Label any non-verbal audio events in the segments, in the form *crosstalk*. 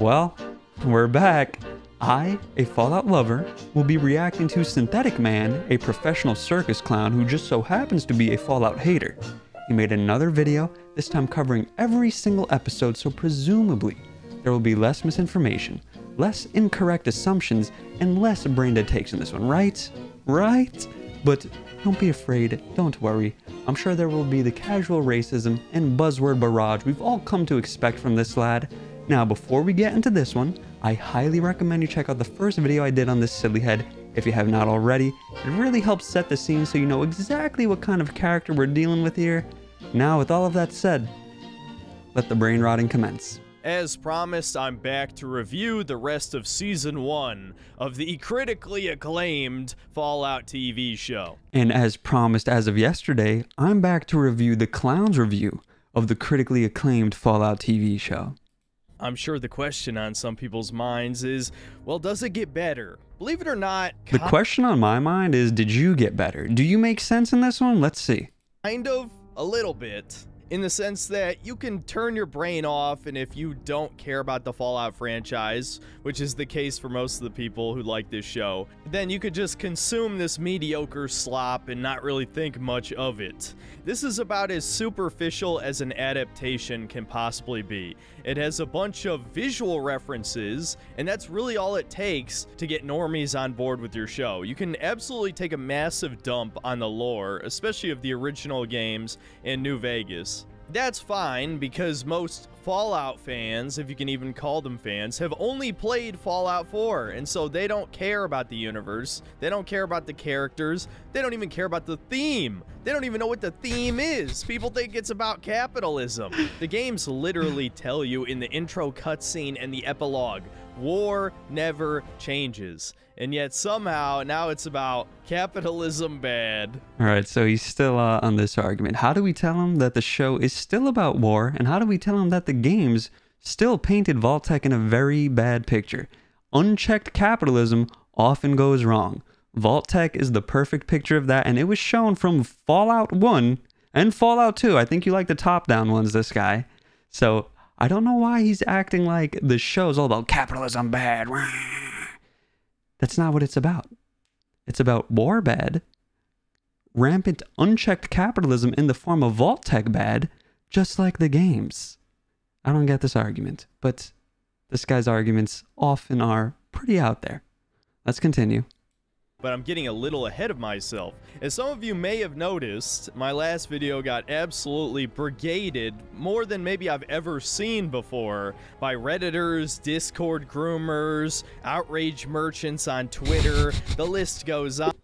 Well, we're back. I, a Fallout lover, will be reacting to Synthetic Man, a professional circus clown who just so happens to be a Fallout hater. He made another video, this time covering every single episode, so presumably there will be less misinformation, less incorrect assumptions, and less brain dead takes in this one, right? Right? But don't be afraid, don't worry. I'm sure there will be the casual racism and buzzword barrage we've all come to expect from this lad. Now, before we get into this one, I highly recommend you check out the first video I did on this silly head if you have not already. It really helps set the scene so you know exactly what kind of character we're dealing with here. Now, with all of that said, let the brain rotting commence. As promised, I'm back to review the rest of Season 1 of the critically acclaimed Fallout TV show. And as promised as of yesterday, I'm back to review the Clown's review of the critically acclaimed Fallout TV show. I'm sure the question on some people's minds is, well, does it get better? Believe it or not, The question on my mind is did you get better? Do you make sense in this one? Let's see. kind of, a little bit. In the sense that you can turn your brain off, and if you don't care about the Fallout franchise, which is the case for most of the people who like this show, then you could just consume this mediocre slop and not really think much of it. This is about as superficial as an adaptation can possibly be. It has a bunch of visual references, and that's really all it takes to get normies on board with your show. You can absolutely take a massive dump on the lore, especially of the original games in New Vegas. That's fine because most Fallout fans, if you can even call them fans, have only played Fallout 4, and so they don't care about the universe, they don't care about the characters, they don't even care about the theme. They don't even know what the theme is. People think it's about capitalism. The games literally *laughs* tell you in the intro cutscene and the epilogue war never changes. And yet somehow now it's about capitalism bad. All right, so he's still uh, on this argument. How do we tell him that the show is still about war, and how do we tell him that the games still painted Vault-Tec in a very bad picture? Unchecked capitalism often goes wrong. Vault-Tec is the perfect picture of that, and it was shown from Fallout 1 and Fallout 2. I think you like the top-down ones, this guy. So I don't know why he's acting like the show's all about capitalism bad. That's not what it's about. It's about war bad, rampant, unchecked capitalism in the form of Vault-Tec bad, just like the games. I don't get this argument, but this guy's arguments often are pretty out there. Let's continue. But I'm getting a little ahead of myself. As some of you may have noticed, my last video got absolutely brigaded more than maybe I've ever seen before by Redditors, Discord groomers, outrage merchants on Twitter. the list goes on.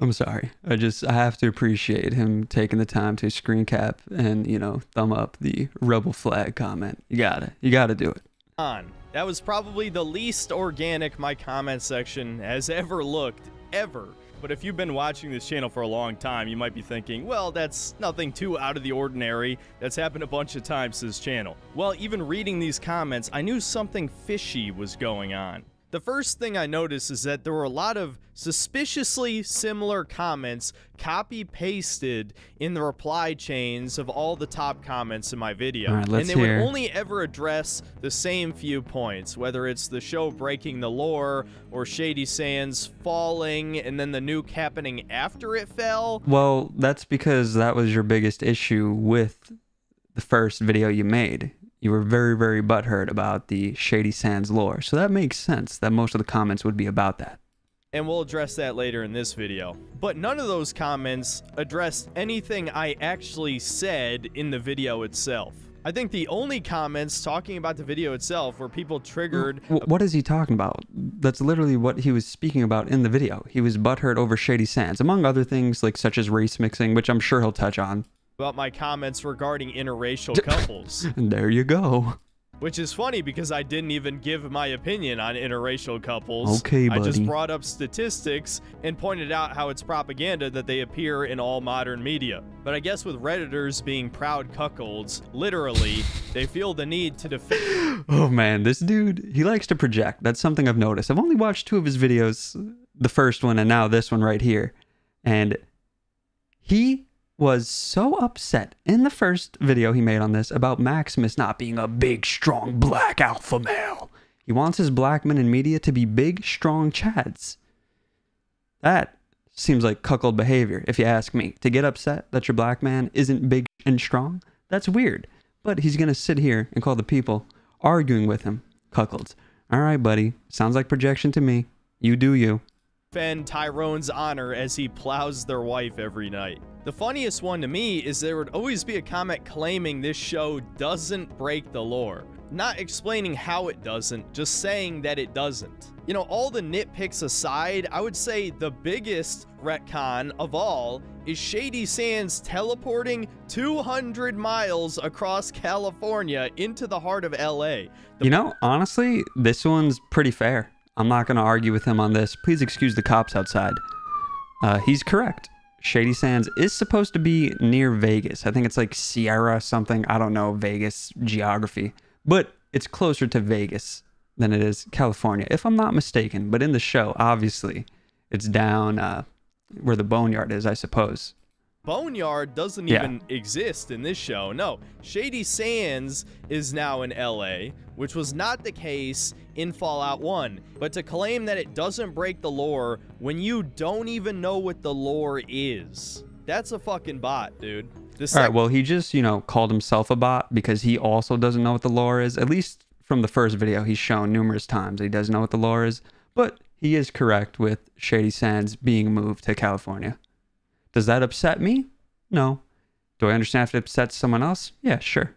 I'm sorry. I just I have to appreciate him taking the time to screen cap and, you know, thumb up the rebel flag comment. You got to You got to do it. on. That was probably the least organic my comment section has ever looked, ever. But if you've been watching this channel for a long time, you might be thinking, well, that's nothing too out of the ordinary. That's happened a bunch of times to this channel. Well, even reading these comments, I knew something fishy was going on. The first thing I noticed is that there were a lot of suspiciously similar comments copy pasted in the reply chains of all the top comments in my video. Right, and they hear. would only ever address the same few points, whether it's the show breaking the lore or Shady Sands falling and then the nuke happening after it fell. Well, that's because that was your biggest issue with the first video you made. You were very, very butthurt about the Shady Sands lore. So that makes sense that most of the comments would be about that. and we'll address that later in this video. But none of those comments addressed anything I actually said in the video itself. I think the only comments talking about the video itself were people triggered. What is he talking about? That's literally what he was speaking about in the video. He was butthurt over Shady Sands, among other things like such as race mixing, which I'm sure he'll touch on. About my comments regarding interracial *laughs* couples, there you go. which is funny because I didn't even give my opinion on interracial couples. Okay, buddy. I just brought up statistics and pointed out how it's propaganda that they appear in all modern media. But I guess with Redditors being proud cuckolds, literally, *laughs* they feel the need to defend. Oh man, this dude, he likes to project. That's something I've noticed. I've only watched two of his videos, the first one and now this one right here. And he was so upset in the first video he made on this about Maximus not being a big, strong black alpha male. He wants his black men in media to be big, strong chads. That seems like cuckold behavior, if you ask me. To get upset that your black man isn't big and strong, that's weird. But he's gonna sit here and call the people arguing with him cuckolds. All right, buddy. Sounds like projection to me. You do you. Defend Tyrone's honor as he plows their wife every night. The funniest one to me is there would always be a comment claiming this show doesn't break the lore. Not explaining how it doesn't, just saying that it doesn't. You know, all the nitpicks aside, I would say the biggest retcon of all is Shady Sands teleporting 200 miles across California into the heart of LA. The You know, honestly, this one's pretty fair. I'm not going to argue with him on this. Please excuse the cops outside. Uh, he's correct. Shady Sands is supposed to be near Vegas. I think it's like Sierra something. I don't know Vegas geography, but it's closer to Vegas than it is California, if I'm not mistaken. But in the show, obviously, it's down uh, where the boneyard is, I suppose. Boneyard doesn't Yeah. even exist in this show. No, Shady Sands is now in LA, which was not the case in Fallout 1. But to claim that it doesn't break the lore when you don't even know what the lore is, that's a fucking bot, dude. The All right, well, he just, you know, called himself a bot because he also doesn't know what the lore is. At least from the first video, he's shown numerous times he doesn't know what the lore is. But he is correct with Shady Sands being moved to California. Does that upset me? No. Do I understand if it upsets someone else? Yeah, sure.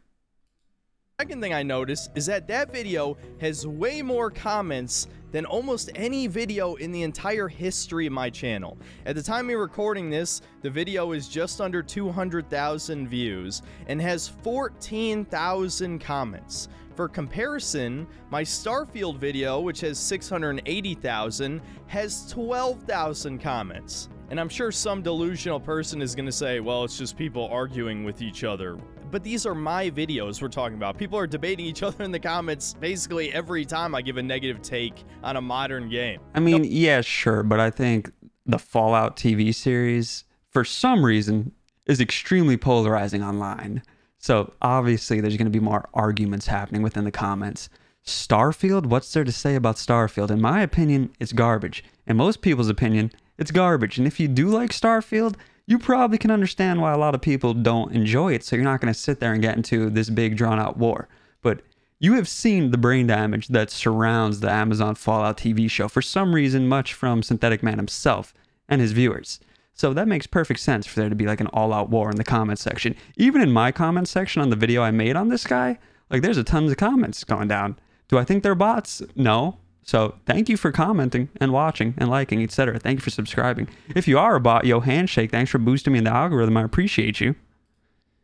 Second thing I noticed is that that video has way more comments than almost any video in the entire history of my channel. At the time of recording this, the video is just under 200,000 views and has 14,000 comments. For comparison, my Starfield video, which has 680,000, has 12,000 comments. And I'm sure some delusional person is going to say, well, it's just people arguing with each other. But these are my videos we're talking about. People are debating each *laughs* other in the comments basically every time I give a negative take on a modern game. I mean, yeah, sure, but I think the Fallout TV series, for some reason, is extremely polarizing online. So obviously, there's going to be more arguments happening within the comments. Starfield, what's there to say about Starfield? In my opinion, it's garbage. In most people's opinion, it's garbage. And if you do like Starfield, you probably can understand why a lot of people don't enjoy it. So you're not going to sit there and get into this big drawn out war. But you have seen the brain damage that surrounds the Amazon Fallout TV show for some reason, much from Synthetic Man himself and his viewers. So that makes perfect sense for there to be like an all out war in the comment section. Even in my comment section on the video I made on this guy, like there's a tons of comments going down. Do I think they're bots? No. So thank you for commenting and watching and liking, etc. Thank you for subscribing. If you are a bot, yo, handshake. Thanks for boosting me in the algorithm. I appreciate you.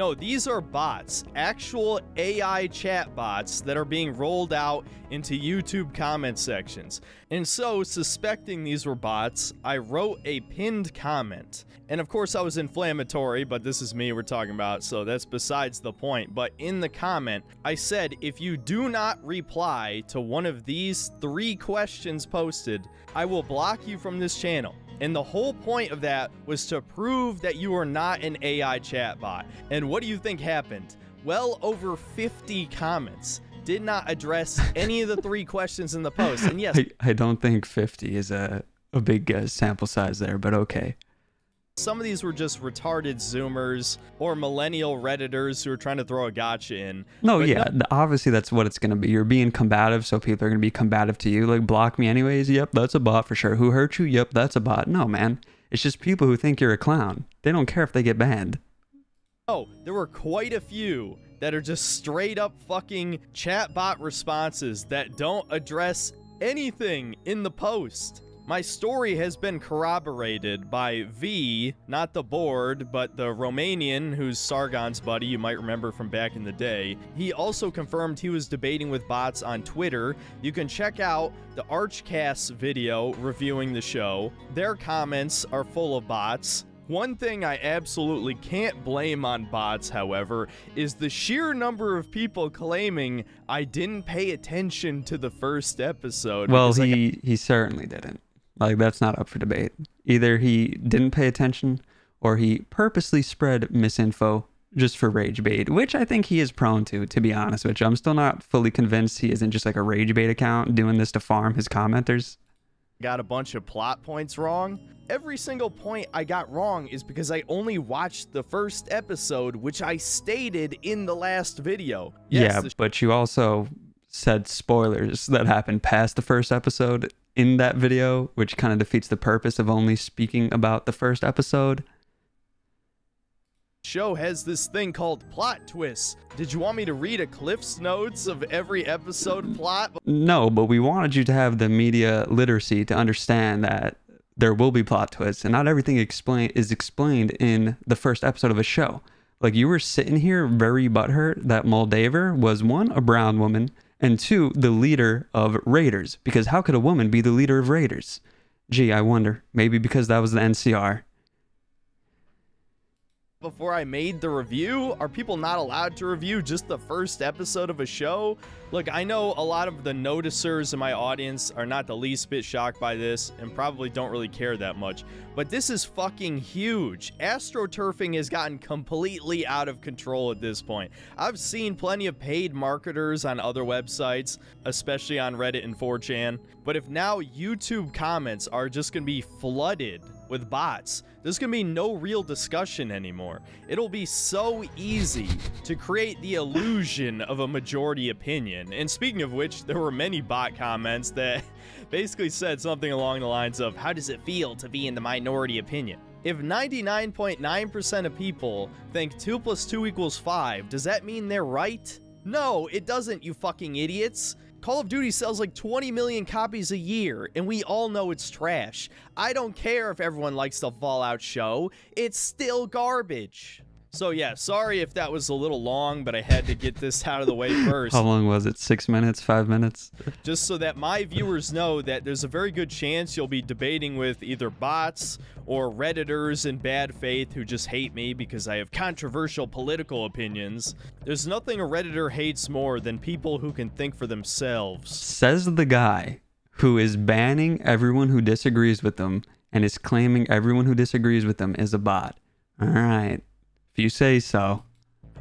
No, these are bots, actual AI chat bots that are being rolled out into YouTube comment sections. And so, suspecting these were bots, I wrote a pinned comment. And of course, I was inflammatory, but this is me we're talking about, so that's besides the point. But in the comment, I said, if you do not reply to one of these three questions posted, I will block you from this channel. And the whole point of that was to prove that you are not an AI chatbot. And what do you think happened? Well over 50 comments did not address *laughs* any of the three questions in the post. And yes, I, I don't think 50 is a, a big uh, sample size there, but okay. Some of these were just retarded Zoomers or millennial Redditors who are trying to throw a gotcha in. No, But yeah, th- obviously that's what it's gonna be. You're being combative, so people are gonna be combative to you. Like block me anyways. Yep, that's a bot for sure. Who hurt you? Yep, that's a bot. No, man, it's just people who think you're a clown. They don't care if they get banned. Oh, there were quite a few that are just straight up fucking chatbot responses that don't address anything in the post. My story has been corroborated by V, not the board, but the Romanian who's Sargon's buddy, you might remember from back in the day. He also confirmed he was debating with bots on Twitter. You can check out the Archcast video reviewing the show. Their comments are full of bots. One thing I absolutely can't blame on bots, however, is the sheer number of people claiming I didn't pay attention to the first episode. Well, he he certainly didn't. Like that's not up for debate. Either he didn't pay attention, or he purposely spread misinfo just for rage bait, which I think he is prone to, to be honest which. I'm still not fully convinced he isn't just like a rage bait account doing this to farm his commenters. Got a bunch of plot points wrong. Every single point I got wrong is because I only watched the first episode, which I stated in the last video. Yes, yeah, but you also said spoilers that happened past the first episode in that video, which kind of defeats the purpose of only speaking about the first episode. show has this thing called plot twists. Did you want me to read a Cliff's Notes of every episode plot? No, but we wanted you to have the media literacy to understand that there will be plot twists and not everything explain is explained in the first episode of a show. Like you were sitting here very butthurt that Moldaver was one, a brown woman, and two, the leader of Raiders. Because how could a woman be the leader of Raiders? Gee, I wonder. Maybe because that was the NCR. before I made the review? Are people not allowed to review just the first episode of a show? Look, I know a lot of the noticers in my audience are not the least bit shocked by this and probably don't really care that much, but this is fucking huge. Astroturfing has gotten completely out of control at this point. I've seen plenty of paid marketers on other websites, especially on Reddit and 4chan, but if now YouTube comments are just gonna be flooded with bots. There's gonna be no real discussion anymore. It'll be so easy to create the illusion of a majority opinion. And speaking of which, there were many bot comments that *laughs* basically said something along the lines of, How does it feel to be in the minority opinion? If 99.9% of people think 2 plus 2 equals 5, does that mean they're right? No, it doesn't, you fucking idiots. Call of Duty sells like 20 million copies a year, and we all know it's trash. I don't care if everyone likes the Fallout show, it's still garbage. So yeah, sorry if that was a little long, but I had to get this out of the way *laughs* first. How long was it? Six minutes? Five minutes? just so that my viewers know that there's a very good chance you'll be debating with either bots or Redditors in bad faith who just hate me because I have controversial political opinions. There's nothing a Redditor hates more than people who can think for themselves. Says the guy who is banning everyone who disagrees with them and is claiming everyone who disagrees with them is a bot. All right. If you say so.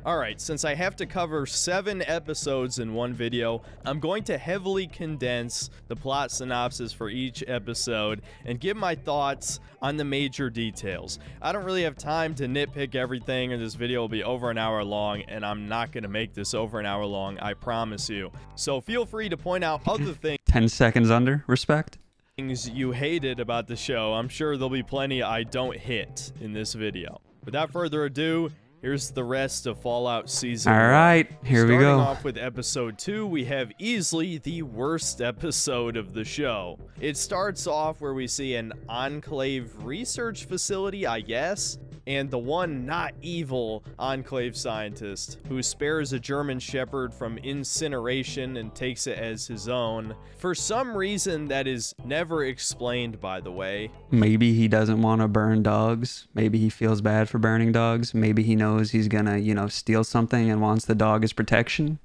Alright, since I have to cover seven episodes in one video, I'm going to heavily condense the plot synopsis for each episode and give my thoughts on the major details. I don't really have time to nitpick everything, and this video will be over an hour long, and I'm not going to make this over an hour long, I promise you. So feel free to point out other *laughs* things. 10 seconds under respect. Things you hated about the show. I'm sure there'll be plenty I don't hit in this video. Without further ado, Here's the rest of Fallout Season All right, here Starting we go. Starting off with episode 2, we have easily the worst *laughs* episode of the show. It starts off where we see an Enclave research facility, I guess, and the one not evil Enclave scientist who spares a German Shepherd from incineration and takes it as his own. For some reason that is never explained, by the way. Maybe he doesn't want to burn dogs. Maybe he feels bad for burning dogs. Maybe he knows he's gonna, you know, steal something and wants the dog as protection.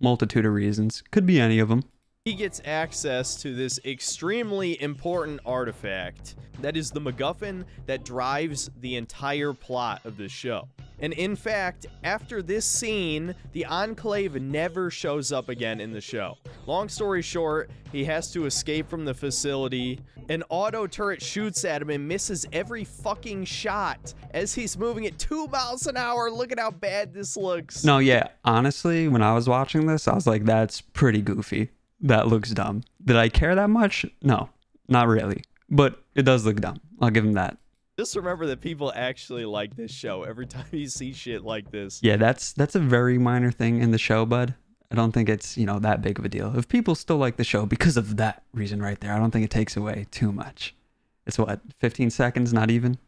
Multitude of reasons. Could be any of them. He gets access to this extremely important artifact that is the MacGuffin that drives the entire plot of the show. And in fact, after this scene, the Enclave never shows up again in the show. Long story short, he has to escape from the facility. An auto turret shoots at him and misses every fucking shot as he's moving at two miles an hour. Look at how bad this looks. No, yeah. Honestly, when I was watching this, I was like, that's pretty goofy. That looks dumb. Did I care that much? No, not really. But it does look dumb. I'll give him that. Just remember that people actually like this show every *laughs* time you see shit like this. Yeah, that's that's a very minor thing in the show, bud. I don't think it's, you know, that big of a deal. If people still like the show because of that reason right there, I don't think it takes away too much. It's what, 15 seconds, not even?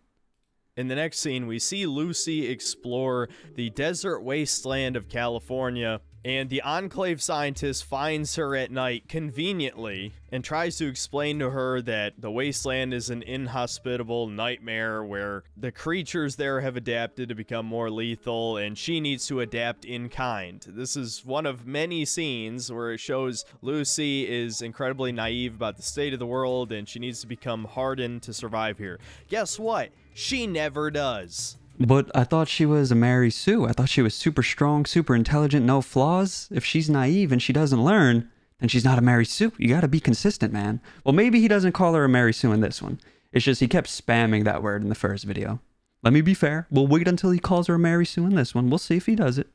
In the next scene, we see Lucy explore the desert wasteland of California. And the Enclave scientist finds her at night conveniently and tries to explain to her that the wasteland is an inhospitable nightmare where the creatures there have adapted to become more lethal and she needs to adapt in kind. This is one of many scenes where it shows Lucy is incredibly naive about the state of the world and she needs to become hardened to survive here. Guess what? She never does. But I thought she was a Mary Sue. I thought she was super strong, super intelligent, no flaws. If she's naive and she doesn't learn, then she's not a Mary Sue. You gotta be consistent, man. Well, maybe he doesn't call her a Mary Sue in this one. It's just he kept spamming that word in the first video. Let me be fair. We'll wait until he calls her a Mary Sue in this one. We'll see if he does it.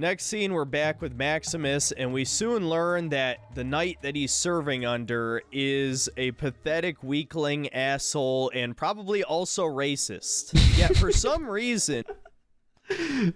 Next scene, we're back with Maximus, and we soon learn that the knight that he's serving under is a pathetic weakling asshole and probably also racist. Yet for *laughs* some reason,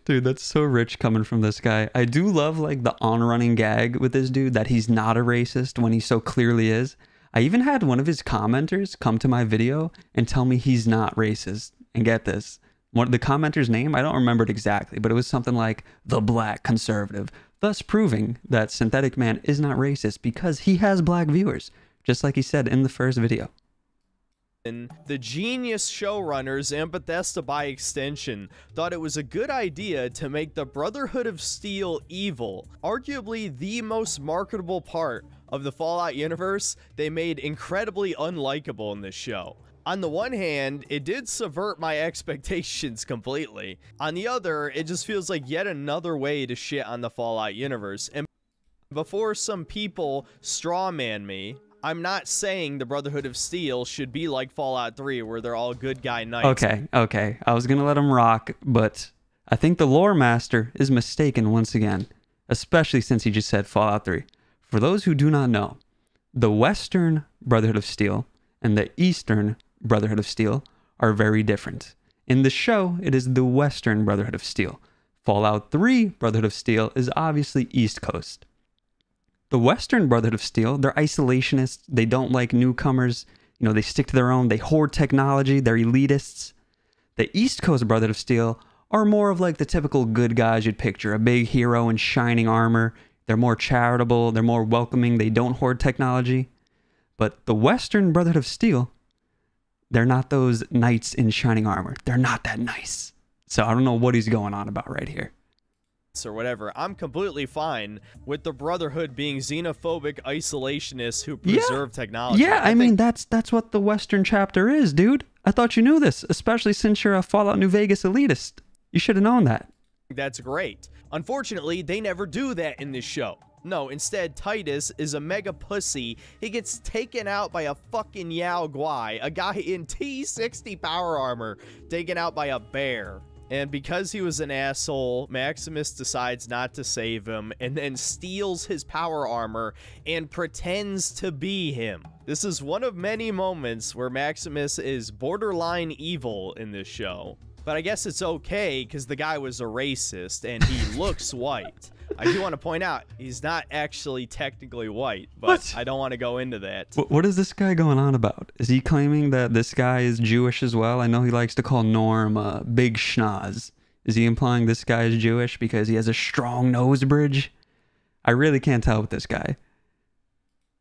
Dude, that's so rich coming from this guy. I do love like the on-running gag with this dude that he's not a racist when he so clearly is. I even had one of his commenters come to my video and tell me he's not racist. And get this, one, the commenter's name, I don't remember it exactly, but it was something like the black conservative, thus proving that Synthetic Man is not racist because he has black viewers, just like he said in the first video. And the genius showrunners and Bethesda by extension thought it was a good idea to make the Brotherhood of Steel evil, arguably the most marketable part of the Fallout universe, they made incredibly unlikable in this show. On the one hand, it did subvert my *laughs* expectations completely. On the other, it just feels like yet another way to shit on the Fallout universe. And before some people strawman me, I'm not saying the Brotherhood of Steel should be like Fallout 3, where they're all good guy knights. Okay, okay. I was gonna let him rock, but I think the lore master is mistaken once again, especially since he just said Fallout 3. For those who do not know, the Western Brotherhood of Steel and the Eastern Brotherhood of Steel are very different. In the show, it is the Western Brotherhood of Steel. Fallout 3 Brotherhood of Steel is obviously East Coast. The Western Brotherhood of Steel, they're isolationists. They don't like newcomers. You know, they stick to their own. They hoard technology. They're elitists. The East Coast Brotherhood of Steel are more of like the typical good guys you'd picture a big hero in shining armor. They're more charitable. They're more welcoming. They don't hoard technology. But the Western Brotherhood of Steel, they're not those knights in shining armor. They're not that nice. So I don't know what he's going on about right here or whatever, I'm completely fine with the Brotherhood being xenophobic isolationists who preserve yeah. technology. Yeah, I, I mean that's that's what the Western chapter is, dude. I thought you knew this, especially since you're a Fallout New Vegas elitist. You should have known that. That's great. Unfortunately, they never do that in this show. No, instead, Titus is a mega pussy. He gets taken out by a fucking Yao Guai, a guy in T60 power armor, taken out by a bear. And because he was an asshole, Maximus decides not to save him and then steals his power armor and pretends to be him. This is one of many moments where Maximus is borderline evil in this show. But I guess it's okay because the guy was a racist and he *laughs* looks white. I do want to point out he's not actually technically white, but what? I don't want to go into that. What is this guy going on about? Is he claiming that this guy is Jewish as well? I know he likes to call Norm uh, Big Schnoz. Is he implying this guy is Jewish because he has a strong nose bridge? I really can't tell with this guy.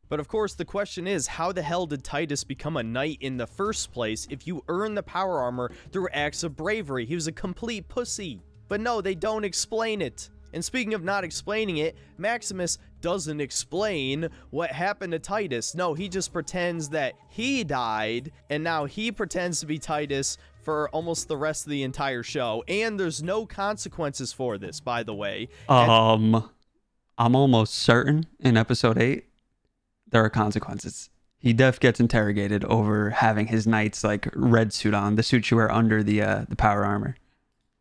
But of course, the question is, how the hell did Titus become a knight in the first place if you earn the power armor through acts of bravery? He was a complete pussy. But no, they don't explain it. And speaking of not explaining it, Maximus doesn't explain what happened to Titus. No, he just pretends that he died, and now he pretends to be Titus for almost the rest of the entire show. And there's no consequences for this, by the way. Um, and I'm almost certain in episode 8 there are consequences. He def gets interrogated over having his knight's like red suit on, the suit you wear under the uh, the power armor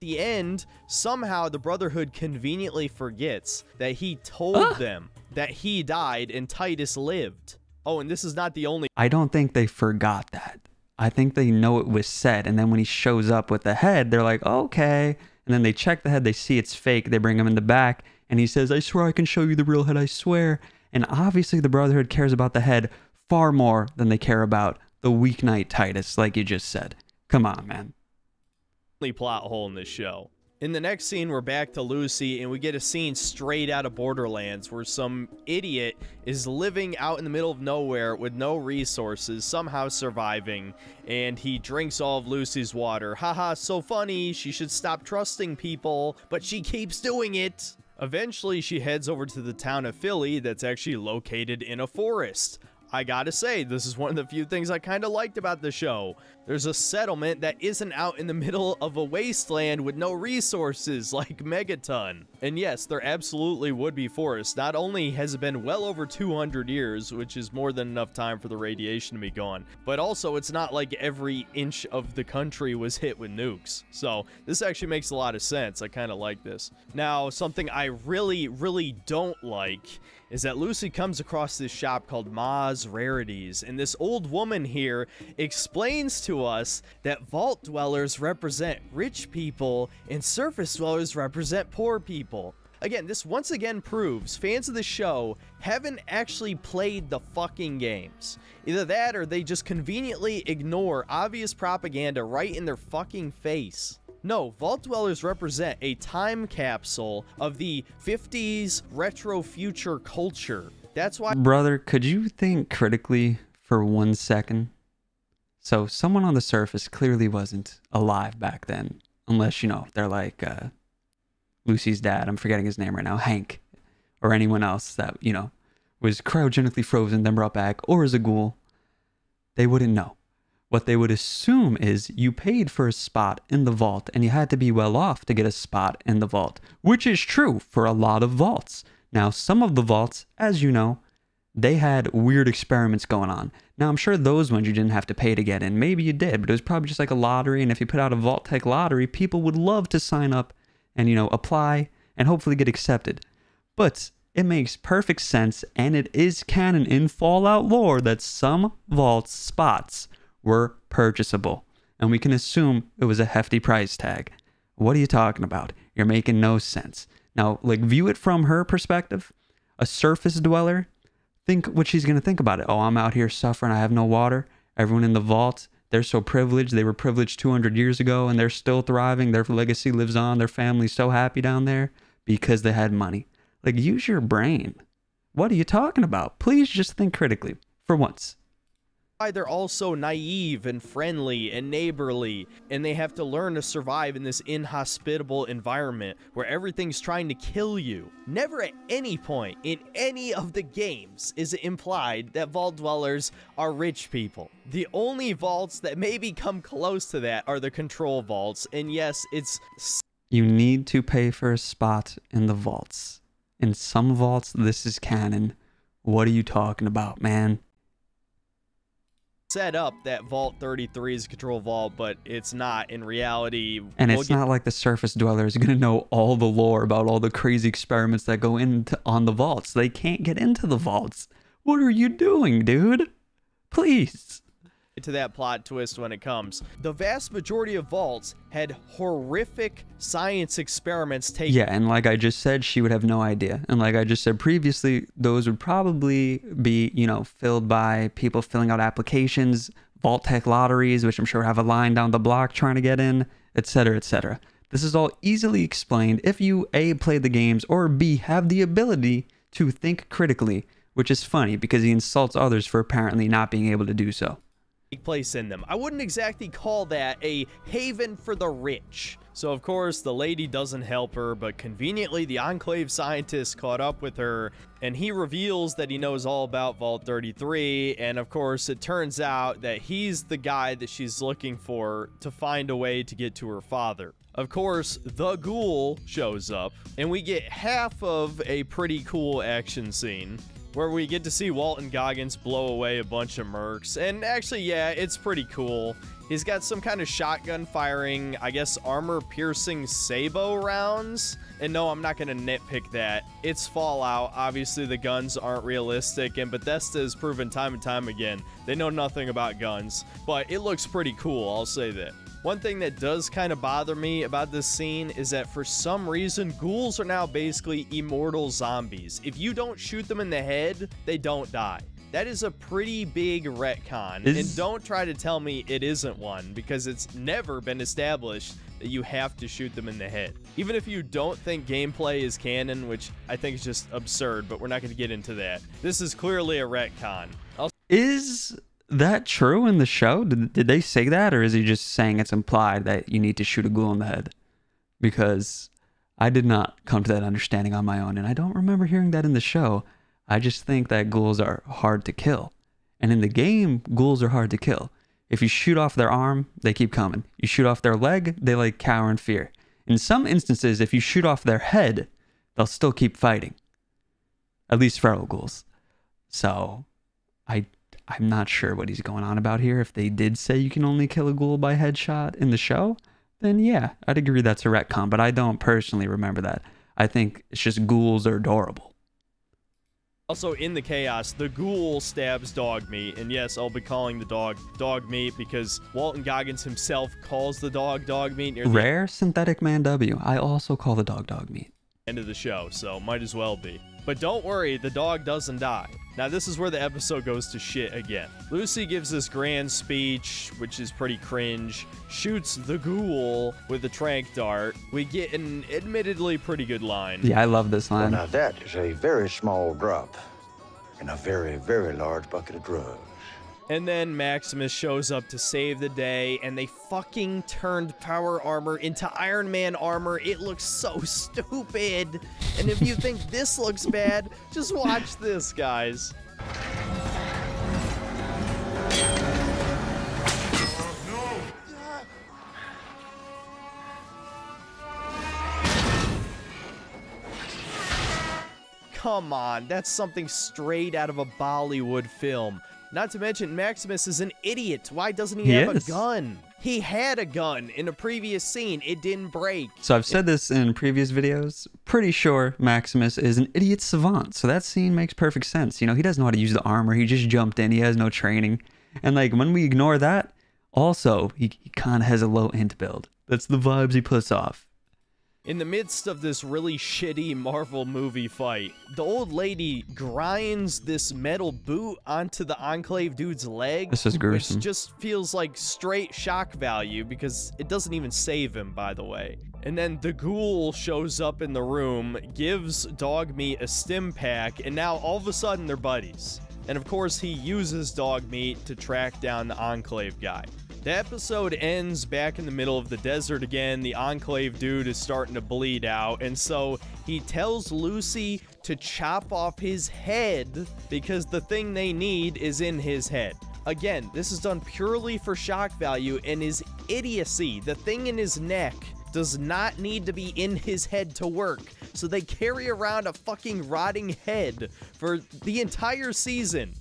the end, somehow the Brotherhood conveniently forgets that he told them that he died and Titus lived. Oh, and this is not the only. I don't think they forgot that. I think they know it was said. And then when he shows up with the head, they're like, okay. And then they check the head, they see it's fake. They bring him in the back, and he says, I swear I can show you the real head, I swear. And obviously, the Brotherhood cares about the head far more than they care about the weeknight Titus, like you just said. Come on, man plot hole in this show. In the next scene, we're back to Lucy, and we get a scene straight out of Borderlands where some idiot is living out in the middle of nowhere with no resources, somehow surviving, and he drinks all of Lucy's water. Haha, so funny. She should stop trusting people, but she keeps doing it. Eventually, she heads over to the town of Philly that's actually located in a forest. I gotta say, this is one of the few things I kind of liked about the show. There's a settlement that isn't out in the *laughs* middle of a wasteland with no resources *laughs* like Megaton. And yes, there absolutely would be forests. Not only has it been well over 200 years, which is more than enough time for the radiation to be gone, but also it's not like every inch of the country was hit with nukes. So this actually makes a lot of sense. I kind of like this. Now, something I really, really don't like is that Lucy comes across this shop called Ma's Rarities, and this old woman here explains to us that vault dwellers represent rich people and surface dwellers represent poor people. Again, this once again proves fans of the show haven't actually played the fucking games. Either that or they just conveniently ignore obvious propaganda right in their fucking face. No, Vault Dwellers represent a time capsule of the 50s retro future culture. That's why. Brother, could you think critically for one second? So, someone on the surface clearly wasn't alive back then. Unless, you know, they're like uh, Lucy's dad. I'm forgetting his name right now. Hank. Or anyone else that, you know, was cryogenically frozen, then brought back, or is a ghoul. They wouldn't know what they would assume is you paid for a spot in the vault and you had to be well off to get a spot in the vault, which is true for a lot of vaults. Now, some of the vaults, as you know, they had weird experiments going on. Now, I'm sure those ones you didn't have to pay to get in. Maybe you did, but it was probably just like a lottery. And if you put out a Vault-Tec lottery, people would love to sign up and, you know, apply and hopefully get accepted. But it makes perfect sense, and it is canon in Fallout lore that some vault spots were purchasable, and we can assume it was a hefty price tag. What are you talking about? You're making no sense. Now, like, view it from her perspective. A surface dweller, think what she's going to think about it. Oh, I'm out here suffering. I have no water. Everyone in the vault, they're so privileged. They were privileged 200 years ago and they're still thriving. Their legacy lives on. Their family's so happy down there because they had money. Like, use your brain. What are you talking about? Please just think critically for once why they're all so naive and friendly and neighborly, and they have to learn to survive in this inhospitable environment where everything's trying to kill you. Never at any point in any of the games is it implied that vault dwellers are rich people. The only vaults that maybe come close to that are the control vaults, and yes, it's. You need to pay for a spot in the vaults. In some vaults, this is canon. What are you talking about, man? Set up that Vault 33 is a control vault, but it's not in reality. And we'll it's get- not like the surface dweller is going to know all the lore about all the crazy experiments that go into on the vaults. They can't get into the vaults. What are you doing, dude? Please to that plot twist when it comes. The vast majority of vaults had horrific science experiments taken. Yeah, and like I just said, she would have no idea. And like I just said previously, those would probably be, you know, filled by people filling out applications, Vault-Tec lotteries, which I'm sure have a line down the block trying to get in, etc., etc. This is all easily explained if you A, play the games, or B, have the ability to think critically, which is funny because he insults others for apparently not being able to do so place in them. I wouldn't exactly call that a haven for the rich. So of course, the lady doesn't help her, but conveniently the Enclave scientist caught up with her, and he reveals that he knows all about Vault 33, and of course, it turns out that he's the guy that she's looking for to find a way to get to her father. Of course, the ghoul shows up, and we get half of a pretty cool action scene where we get to see Walton Goggins blow away a bunch of mercs. And actually, yeah, it's pretty cool. He's got some kind of shotgun firing, I guess armor piercing sabot rounds. And no, I'm not going to nitpick that. It's Fallout. Obviously, the guns aren't realistic, and Bethesda has proven time and time again they know nothing about guns. But it looks pretty cool, I'll say that. One thing that does kind of bother me about this scene is that for some reason, ghouls are now basically immortal zombies. If you don't shoot them in the head, they don't die. That is a pretty big retcon. Is... And don't try to tell me it isn't one because it's never been established that you have to shoot them in the head. Even if you don't think gameplay is canon, which I think is just absurd, but we're not going to get into that. This is clearly a retcon. I'll Is that true in the show? Did, did they say that, or is he just saying it's implied that you need to shoot a ghoul in the head? Because I did not come to that understanding on my own, and I don't remember hearing that in the show. I just think that ghouls are hard to kill. And in the game, ghouls are hard to kill. If you shoot off their arm, they keep coming. You shoot off their leg, they like cower in fear. In some instances, if you shoot off their head, they'll still keep fighting. At least feral ghouls. So, I I'm not sure what he's going on about here. If they did say you can only kill a ghoul by headshot in the show, then yeah, I'd agree that's a retcon, but I don't personally remember that. I think it's just ghouls are adorable. Also, in the chaos, the ghoul stabs Dogmeat, and yes, I'll be calling the dog Dogmeat because Walton Goggins himself calls the dog Dogmeat near the Rare synthetic man W. I also call the dog dog meat. end of the show, so might as well be. But don't worry, the dog doesn't die. Now, this is where the episode goes to shit again. Lucy gives this grand speech, which is pretty cringe, shoots the ghoul with a trank dart. We get an admittedly pretty good line. Yeah, I love this Well, line. now that is a very small drop in a very, very large bucket of drugs. And then Maximus shows up to save the day, and they fucking turned power armor into Iron Man armor. It looks so *laughs* stupid. And if you think this looks bad, just watch this, guys. Come on, that's something straight out of a Bollywood film. Not to mention, Maximus is an idiot. Why doesn't he, He have is. a gun? He had a gun in a previous scene. It didn't break. So I've said this in previous videos. Pretty sure Maximus is an idiot savant. So that scene makes perfect sense. You know, he doesn't know how to use the armor. He just jumped in. He has no training. And like when we ignore that, also he, he kind of has a low int build. That's the vibes he puts off. In the midst of this really shitty Marvel movie fight, the old lady grinds this metal boot onto the Enclave dude's leg. This is gruesome. Which just feels like straight shock value because it doesn't even save him, by the way. And then the ghoul shows up in the room, gives Dogmeat a stim pack, and now all of a sudden they're buddies. And of course, he uses Dogmeat to track down the Enclave guy. The episode ends back in the middle of the desert again. The Enclave dude is starting to bleed out, and so he tells Lucy to chop off his head because the thing they need is in his head. Again, this is done purely for shock value and his idiocy. The thing in his neck does not need to be in his head to work. So they carry around a fucking rotting head for the entire season.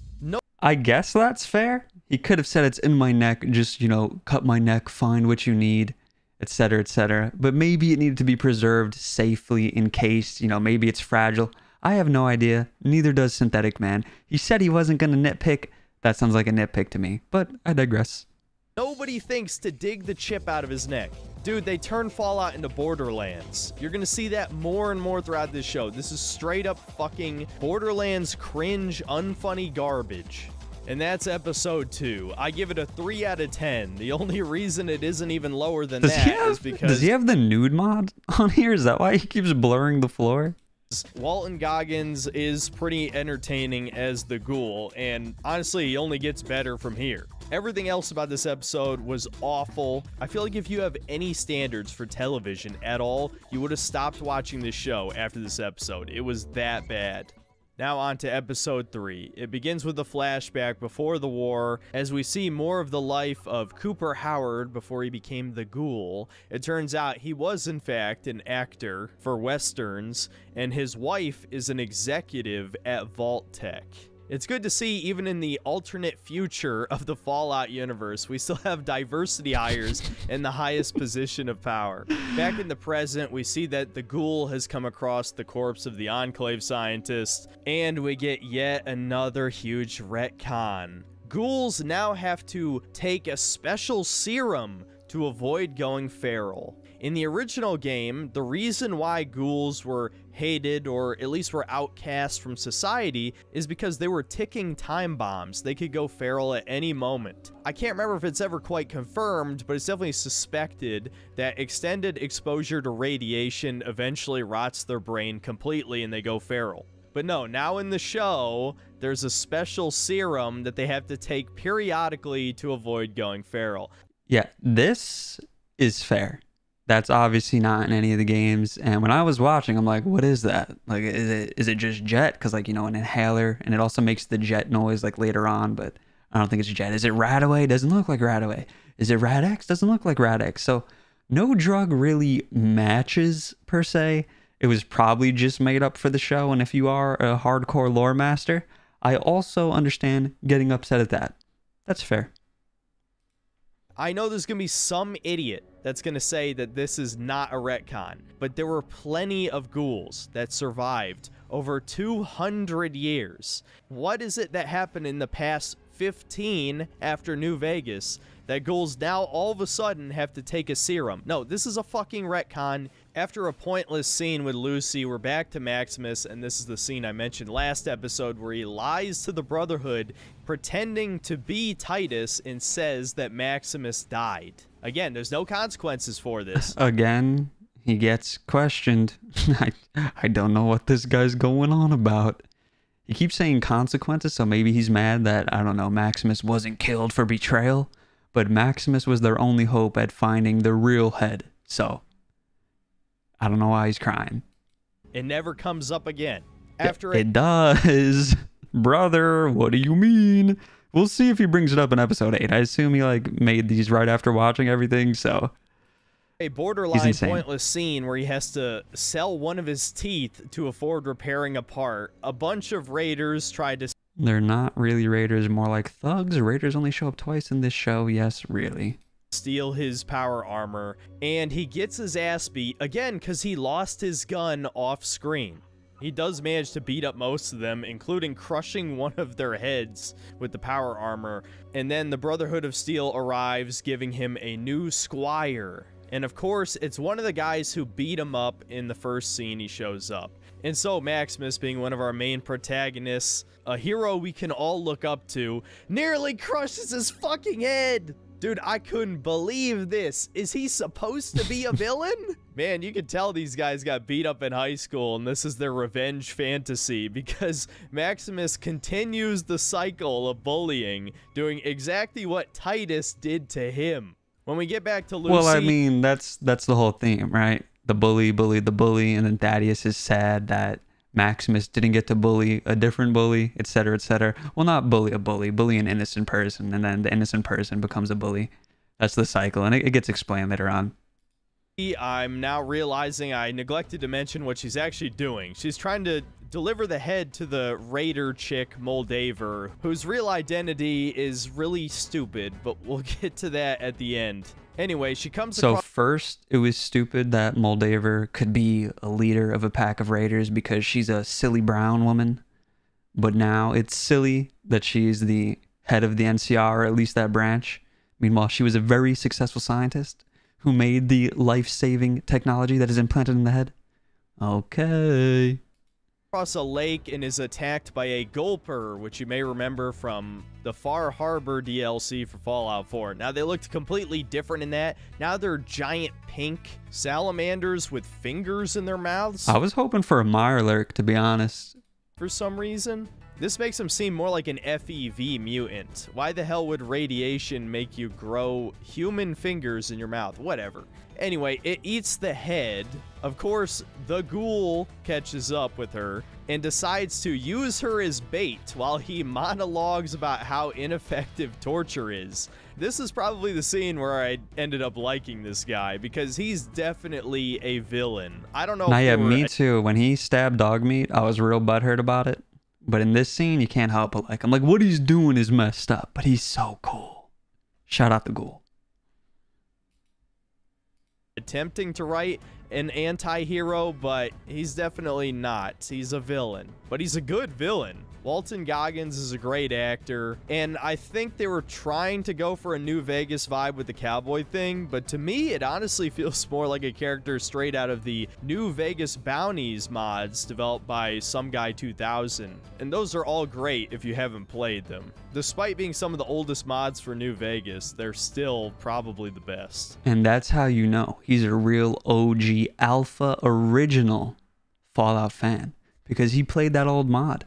I guess that's fair. He could have said it's in my neck, just, you know, cut my neck, find what you need, etc., etc. But maybe it needed to be preserved safely in case, you know, maybe it's fragile. I have no idea. Neither does Synthetic Man. He said he wasn't going to nitpick. That sounds like a nitpick to me, but I digress. Nobody thinks to dig the chip out of his neck. Dude, they turn Fallout into Borderlands. You're gonna see that more and more throughout this show. This is straight up fucking Borderlands cringe, unfunny garbage. And that's episode two. I give it a 3 out of 10. The only reason it isn't even lower than Does that he is because Does he have the nude mod *laughs* on here? Is that why he keeps blurring the floor? Walton Goggins is pretty entertaining as the ghoul, and honestly, he only gets better from here. Everything else about this episode was awful. I feel like if you have any standards for television at all, you would have stopped watching this show after this episode. It was that bad. Now on to episode 3. It begins with a flashback before the war as we see more of the life of Cooper Howard before he became the ghoul. It turns out he was in fact an actor for westerns and his wife is an executive at Vault-Tec. It's good to see, even in the alternate future *laughs* of the Fallout universe, we still have diversity hires *laughs* in the highest position of power. Back in the present, we see that the ghoul has come across the corpse of the Enclave scientist, and we get yet another huge retcon. Ghouls now have to take a special serum to avoid going feral. In the original game, the reason why ghouls were hated or at least were outcast from society is because they were ticking time bombs. They could go feral at any moment. I can't remember if it's ever quite confirmed, but it's definitely suspected that extended exposure to radiation eventually rots their brain completely and they go feral. But no, now in the show, there's a special serum that they have to take periodically to avoid going feral. Yeah, this is fair. That's obviously not in any of the games. And when I was watching, I'm like, what is that? Like, is it is it just jet? Because like you know, an inhaler, and it also makes the jet noise like later on, but I don't think it's jet. Is it Radaway? Doesn't look like Radaway. Is it Rad-X? Doesn't look like Rad-X. So no drug really matches per se. It was probably just made up for the show. And if you are a hardcore lore master, I also understand getting upset at that. That's fair. I know there's going to be some idiot that's going to say that this is not a retcon, but there were plenty of ghouls that survived over 200 years. What is it that happened in the past 15 after New Vegas that ghouls now all of a sudden have to take a serum? No, this is a fucking retcon. After a pointless scene with Lucy, we're back to Maximus, and this is the scene I mentioned last episode where he lies to the Brotherhood, pretending to be Titus, and says that Maximus died. Again, there's no consequences for this. *laughs* Again, he gets questioned. *laughs* I, I don't know what this guy's going on about. He keeps saying consequences, so maybe he's mad that, I don't know, Maximus wasn't killed for betrayal, but Maximus was their only hope at finding the real head. So, I don't know why he's crying. It never comes up again. After it, it does. *laughs* Brother, what do you mean? We'll see if he brings it up in episode 8. I assume he like made these right after watching everything, so a borderline pointless scene where he has to sell one of his teeth to afford repairing a part. A bunch of raiders tried to They're not really raiders, more like thugs. Raiders only show up twice in this show. Yes, really steal his power armor, and he gets his ass beat again because he lost his gun off screen. He does manage to beat up most of them, including crushing *laughs* one of their heads with the power armor, and then the Brotherhood of Steel arrives, giving him a new squire. And of course, it's one of the guys who beat him up in the first scene he shows up. And so Maximus, being one of our main protagonists, a hero we can all look up to, nearly crushes his fucking head! Dude, I couldn't believe this. Is he supposed to be a *laughs* villain? Man, you can tell these guys got beat up in high school and this is their revenge fantasy *laughs* because Maximus continues the cycle of bullying, doing exactly what Titus did to him. When we get back to Lucy... Well, I mean, that's that's the whole theme, right? The bully bullied the bully, and then Thaddeus is sad that Maximus didn't get to bully a different bully, etc., etc. Well, not bully a bully, bully an innocent person, and then the innocent person becomes a bully. That's the cycle, and it, it gets explained later on. I'm now realizing I neglected to mention what she's actually doing. She's trying to deliver the head to the raider chick Moldaver, whose real identity is really stupid, but we'll *laughs* get to that at the end. Anyway, she comes So first, it was stupid that Moldaver could be a leader of a pack of raiders because she's a silly brown woman. But now it's silly that she's the head of the NCR, or at least that branch. Meanwhile, she was a very successful scientist who made the life-saving technology that is implanted in the head. Okay across a lake and is attacked by a Gulper, which you may remember from the Far Harbor DLC for Fallout 4. Now, they looked completely different in that. Now they're giant pink salamanders with fingers in their mouths. I was hoping for a Mirelurk, to be honest. For some reason. This makes him seem more like an FEV mutant. Why the hell would radiation make you grow human fingers in your mouth? Whatever. Anyway, it eats the head. Of course, the ghoul catches up with her and decides to use her as bait while he monologues about how ineffective torture is. This is probably the scene where I ended up liking this guy because he's definitely a villain. I don't know. Nah, yeah, me too. When he stabbed Dogmeat, I was real butthurt about it. But in this scene, you can't help but like. I'm like, what he's doing is messed up, but he's so cool. Shout out the ghoul attempting to write an anti-hero, but he's definitely not. He's a villain, but he's a good villain. Walton Goggins is a great actor, and I think they were trying to go for a New Vegas vibe with the cowboy thing, but to me, it honestly *laughs* feels more like a character straight out of the New Vegas Bounties mods developed by Some Guy 2000, and those are all great if you haven't played them. Despite being some of the oldest mods for New Vegas, they're still probably the best. And that's how you know he's a real OG Alpha original Fallout fan because he played that old mod.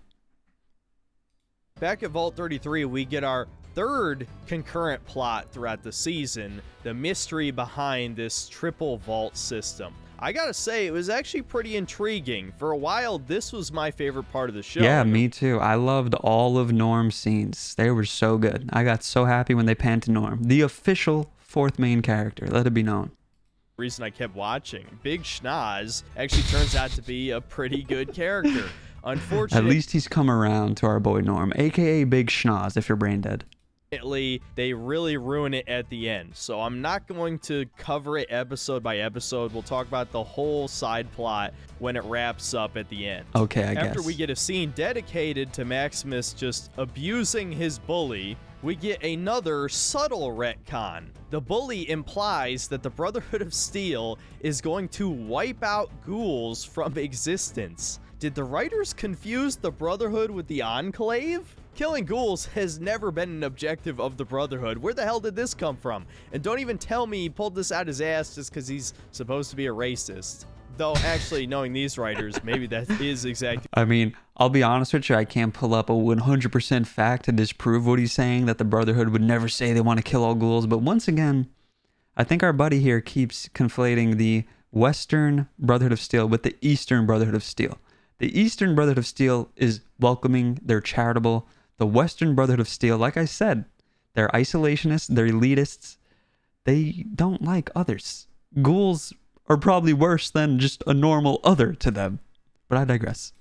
Back at Vault 33, we get our third concurrent plot throughout the season the mystery behind this triple vault system. I gotta say, it was actually pretty intriguing. For a while, this was my favorite part of the show. Yeah, me too. I loved all of Norm's scenes. They were so good. I got so happy when they panned to Norm, the official fourth main character, let it be known. Reason I kept watching. Big Schnoz actually turns out to be a pretty good character. *laughs* Unfortunately, At least he's come around to our boy Norm, aka Big Schnoz if you're brain dead. they really ruin it at the end. So I'm not going to cover it episode by episode. We'll talk about the whole side plot when it wraps up at the end. Okay, I After guess. After we get a scene dedicated to Maximus just abusing his bully, we get another subtle retcon. The bully implies that the Brotherhood of Steel is going to wipe out ghouls from existence. Did the writers confuse the Brotherhood with the Enclave? Killing ghouls has never been an objective of the Brotherhood. Where the hell did this come from? And don't even tell me he pulled this out his ass just because he's supposed to be a racist. Though, actually, knowing these writers, maybe that is exactly I mean, I'll be honest with you, I can't pull up a 100% fact to disprove what he's saying that the Brotherhood would never say they want to kill all ghouls. But once again, I think our buddy here keeps conflating the Western Brotherhood of Steel with the Eastern Brotherhood of Steel. The Eastern Brotherhood of Steel is welcoming, they're charitable. The Western Brotherhood of Steel, like I said, they're isolationists, they're elitists. They don't like others. Ghouls are probably worse than just a normal other to them. But I digress.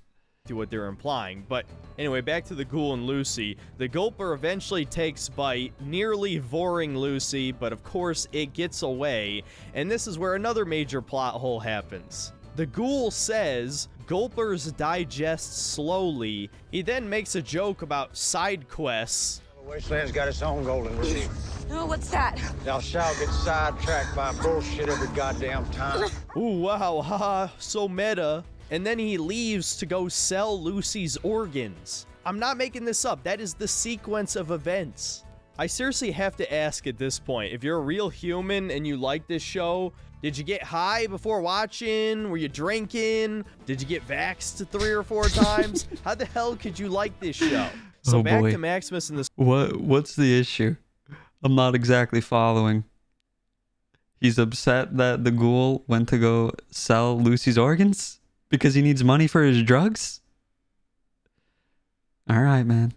To what they're implying. But anyway, back to the ghoul and Lucy. The gulper eventually takes bite, nearly voring Lucy, but of course it gets away. And this is where another major plot hole happens. The ghoul says gulpers digest slowly. He then makes a joke about side quests. Wasteland's got its own golden receiver. Oh, what's that? Thou shalt get sidetracked by bullshit every goddamn time. *laughs* Ooh, wow, haha, so meta. And then he leaves to go sell Lucy's organs. I'm not making this up. That is the sequence of events. I seriously have to ask at this point if you're a real human and you like this show, did you get high before watching? Were you drinking? Did you get vaxxed three or four *laughs* times? How the hell could you like this show? Oh, so Oh, back boy. to Maximus and the What what's the issue? I'm not exactly following. He's upset that the ghoul went to go sell Lucy's organs because he needs money for his drugs? All right, man.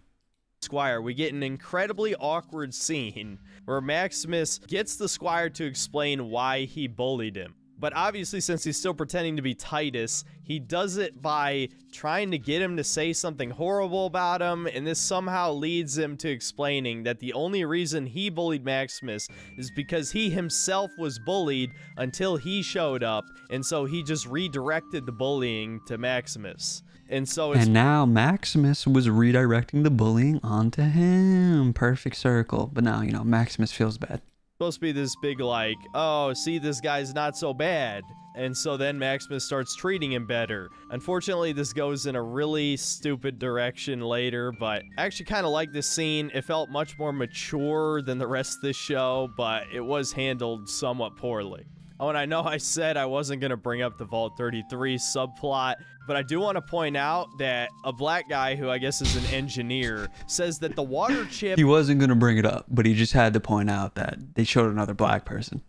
Squire, we get an incredibly awkward scene *laughs* where Maximus gets the Squire to explain why he bullied him. But obviously, since he's still pretending to be Titus, he does it by trying to get him to say something horrible about him, and this somehow leads him to explaining that the only reason he bullied Maximus is because he himself was bullied until he showed up, and so he just redirected the bullying to Maximus. And so it's And now Maximus was redirecting the bullying onto him. Perfect circle. But now, you know, Maximus feels bad. supposed to be this big like oh see this guy's not so bad and so then maximus starts treating him better unfortunately this goes in a really stupid direction later but i actually kind of like this scene it felt much more mature than the rest of the show but it was handled somewhat poorly Oh, and I know I said I wasn't going to bring up the Vault 33 subplot, but I do want to point out that a black guy who I guess is an engineer says that the water chip He wasn't going to bring it up, but he just had to point out that they showed another black person.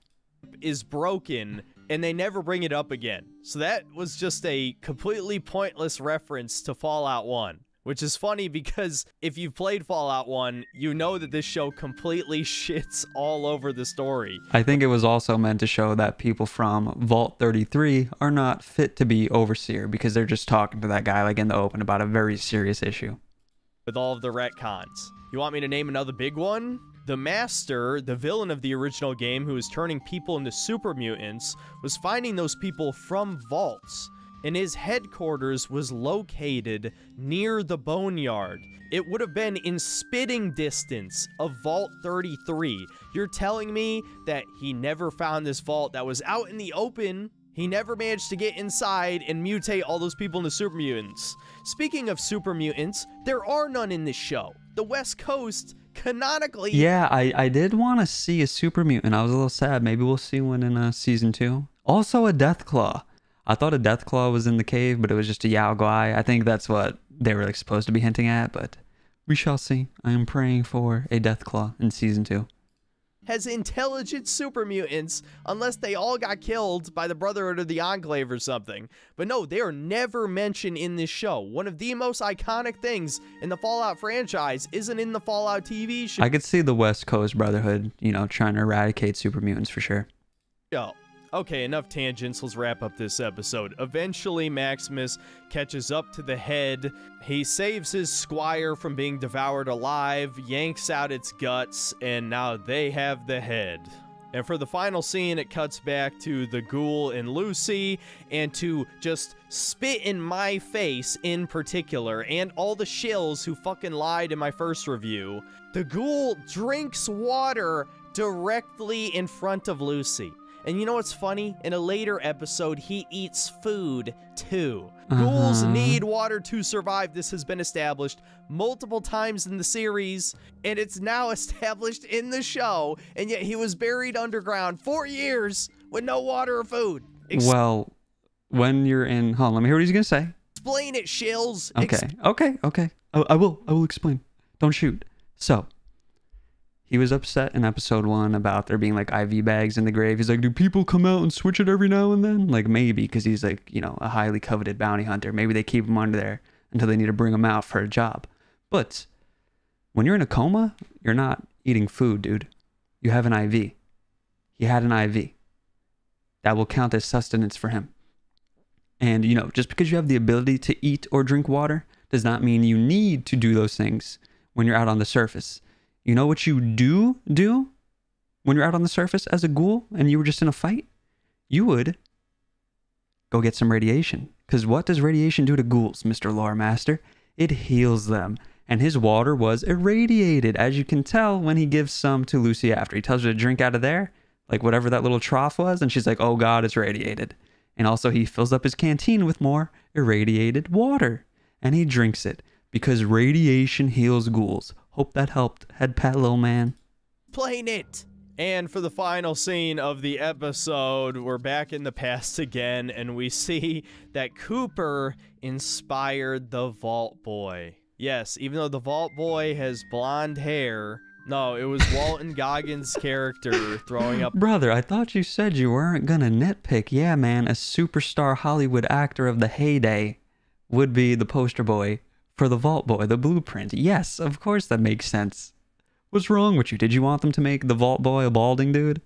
is broken and they never bring it up again. So that was just a completely pointless reference to Fallout 1. Which is funny because *laughs* if you've played Fallout 1, you know that this show completely *laughs* shits all over the story. I think it was also meant to show that people from Vault 33 are not fit to be overseer because they're just talking to that guy like in the open about a very serious issue. with all of the retcons. You want me to name another big one? The Master, the villain of the original game who was turning people into super mutants, was finding those people from vaults. And his headquarters was located near the boneyard. It would have been in spitting distance of Vault 33. You're telling me that he never found this vault that was out in the open he never managed to get inside and mutate all those people into super mutants. Speaking of super mutants, there are none in this show. The West Coast canonically. Yeah, I, I did want to see a super mutant. I was a little sad. Maybe we'll see one in uh, season two. Also, a Deathclaw. I thought a Deathclaw was in the cave, but it was just a Yao Guai. I think that's what they were like, supposed to be hinting at, but we shall see. I am praying for a Deathclaw in season two has intelligent super mutants unless they all got killed by the Brotherhood of the Enclave or something. But no, they are never mentioned in this show. One of the most iconic things in the Fallout franchise isn't in the Fallout TV show. I could see the West Coast Brotherhood, you know, trying to eradicate super mutants for sure. Yo, Okay, enough tangents. Let's wrap up this episode. Eventually, Maximus catches up to the head. He saves his squire from being devoured alive, yanks out its guts, and now they have the head. And for the final scene, it cuts back to the ghoul and Lucy, and to just spit in my face in particular, and all the shills who fucking lied in my first review. The ghoul drinks water directly in front of Lucy. And you know what's funny? In a later episode, he eats food too. Uh-huh. Ghouls need water to survive. This has been established multiple times in the series, and it's now *laughs* established in the show. And yet he was buried underground for years with no water or food. Ex- well, when you're in, hold on, let me hear what he's gonna say. Explain it, Shills. Okay, Ex- okay, okay. I, I will. I will explain. Don't shoot. So, he was upset in episode one about there being like IV bags in the grave. He's like, do people come out and switch it every now and then? Like maybe because he's like, you know, a highly coveted bounty hunter. Maybe they keep him under there until they need to bring him out for a job. But when you're in a coma, you're not eating food, dude. You have an IV. He had an IV. That will count as sustenance for him. And, you know, just because you have the ability to eat or drink water does not mean you need to do those things when you're out on the surface. You know what you do do when you're out on the surface as a ghoul and you were just in a fight? You would go get some radiation. Because what does radiation do to ghouls, Mr. Lore Master? It heals them. And his water was irradiated, as you can tell when he gives some to Lucy after. He tells her to drink out of there, like whatever that little trough was, and she's like, oh God, it's radiated. And also, he fills up his canteen with more irradiated water, and he drinks it because radiation heals ghouls. Hope that helped. Head pat, little man. Playing it. And for the final scene of the episode, we're back in the past again, and we see that Cooper inspired the Vault Boy. Yes, even though the Vault Boy has blonde hair, no, it was Walton Goggins' character throwing up. Brother, I thought you said you weren't gonna nitpick. Yeah, man, a superstar Hollywood actor of the heyday would be the poster boy for the Vault Boy, the blueprint. Yes, of course that makes sense. What's wrong with you? Did you want them to make the Vault Boy a balding dude?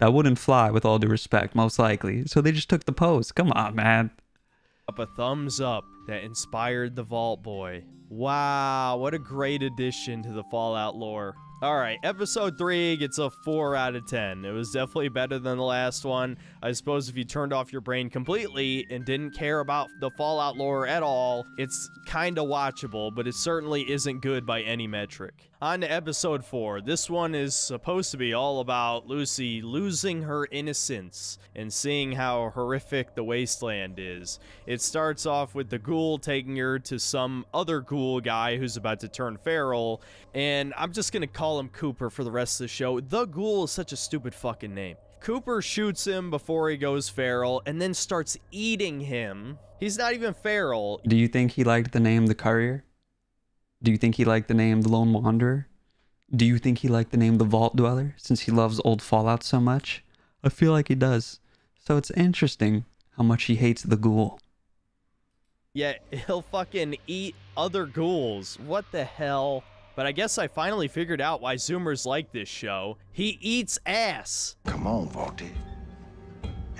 That wouldn't fly with all due respect, most likely. So they just took the pose. Come on, man. Up a thumbs up that inspired the Vault Boy. Wow, what a great addition to the Fallout lore. All right, episode three gets a four out of 10. It was definitely better than the last one. I suppose if you turned off your brain completely and didn't care about the Fallout lore at all, it's kind of watchable, but it certainly isn't good by any metric. On to episode 4. This one is supposed to be all about Lucy losing her innocence and seeing how horrific the wasteland is. It starts off with the ghoul taking her to some other ghoul guy who's about to turn feral, and I'm just gonna call him Cooper for the rest of the show. The ghoul is such a stupid fucking name. Cooper shoots him before he goes feral and then starts eating him. He's not even feral. Do you think he liked the name The Courier? Do you think he liked the name The Lone Wanderer? Do you think he liked the name The Vault Dweller since he loves old Fallout so much? I feel like he does. So it's interesting how much he hates the ghoul. Yeah, he'll fucking eat other ghouls. What the hell? But I guess I finally figured out why Zoomers like this show. He eats ass. Come on, Vaulty.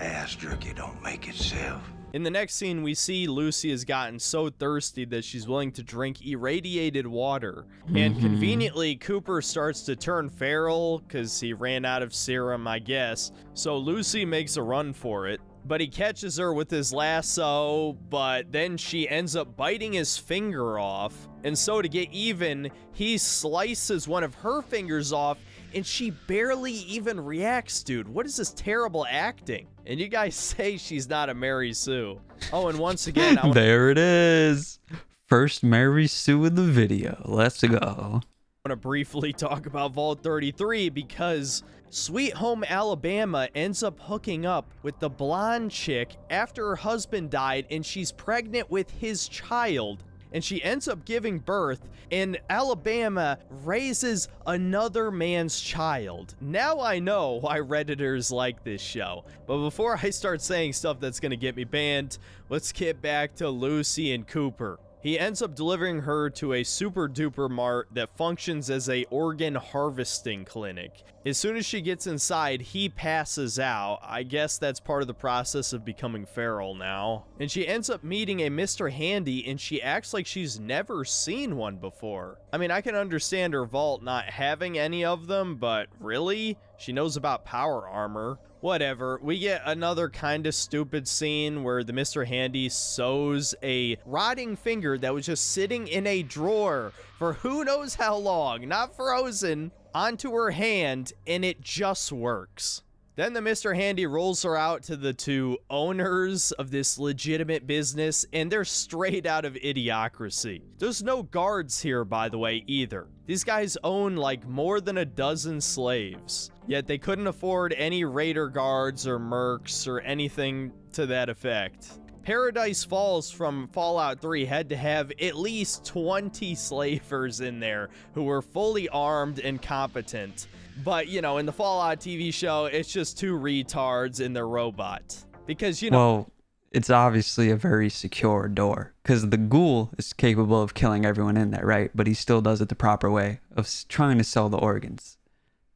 Ass jerky don't make itself. In the next scene, we see Lucy has gotten so thirsty that she's willing to drink irradiated water. And mm-hmm. conveniently, Cooper starts to turn feral because he ran out of serum, I guess. So Lucy makes a run for it. but he catches her with his lasso, but then she ends up biting his finger off. And so to get even, he slices one of her fingers off and she barely even reacts, dude. What is this terrible acting? And you guys *laughs* say she's not a Mary Sue. Oh, and once again, *laughs* there it is. First Mary Sue in the video. Let's go. I want to briefly *laughs* talk about Vault 33 because Sweet Home Alabama ends up hooking up with the blonde chick after her husband died and she's pregnant with his child and she ends up giving birth, and Alabama raises another man's child. Now I know why Redditors like this show. But before I start saying stuff that's gonna get me banned, let's get back to Lucy and Cooper. He ends up delivering her to a super duper mart that functions as a organ harvesting clinic. As soon as she gets inside, he passes out. I guess that's part of the process of becoming feral now. And she ends up meeting a Mr. Handy and she acts like she's never seen one before. I mean, I can understand her vault not having any of them, but really? She knows about power armor. Whatever. We get another kind of stupid scene where the Mr. Handy sews a rotting finger that was just sitting in a drawer for who knows how long, not frozen, onto her hand, and it just works. Then the Mr. Handy rolls her out to the two owners of this legitimate business, and they're straight out of idiocracy. There's no guards here, by the way, either. These guys own like more than a dozen slaves, yet they couldn't afford any raider guards or mercs or anything to that effect. Paradise Falls from Fallout 3 had to have at least 20 slavers in there who were fully armed and competent. But, you know, in the Fallout TV show, it's just two retards in their robot. Because, you know. Well, it's obviously a very secure door because the ghoul is capable of killing everyone in there, right? But he still does it the proper way of trying to sell the organs.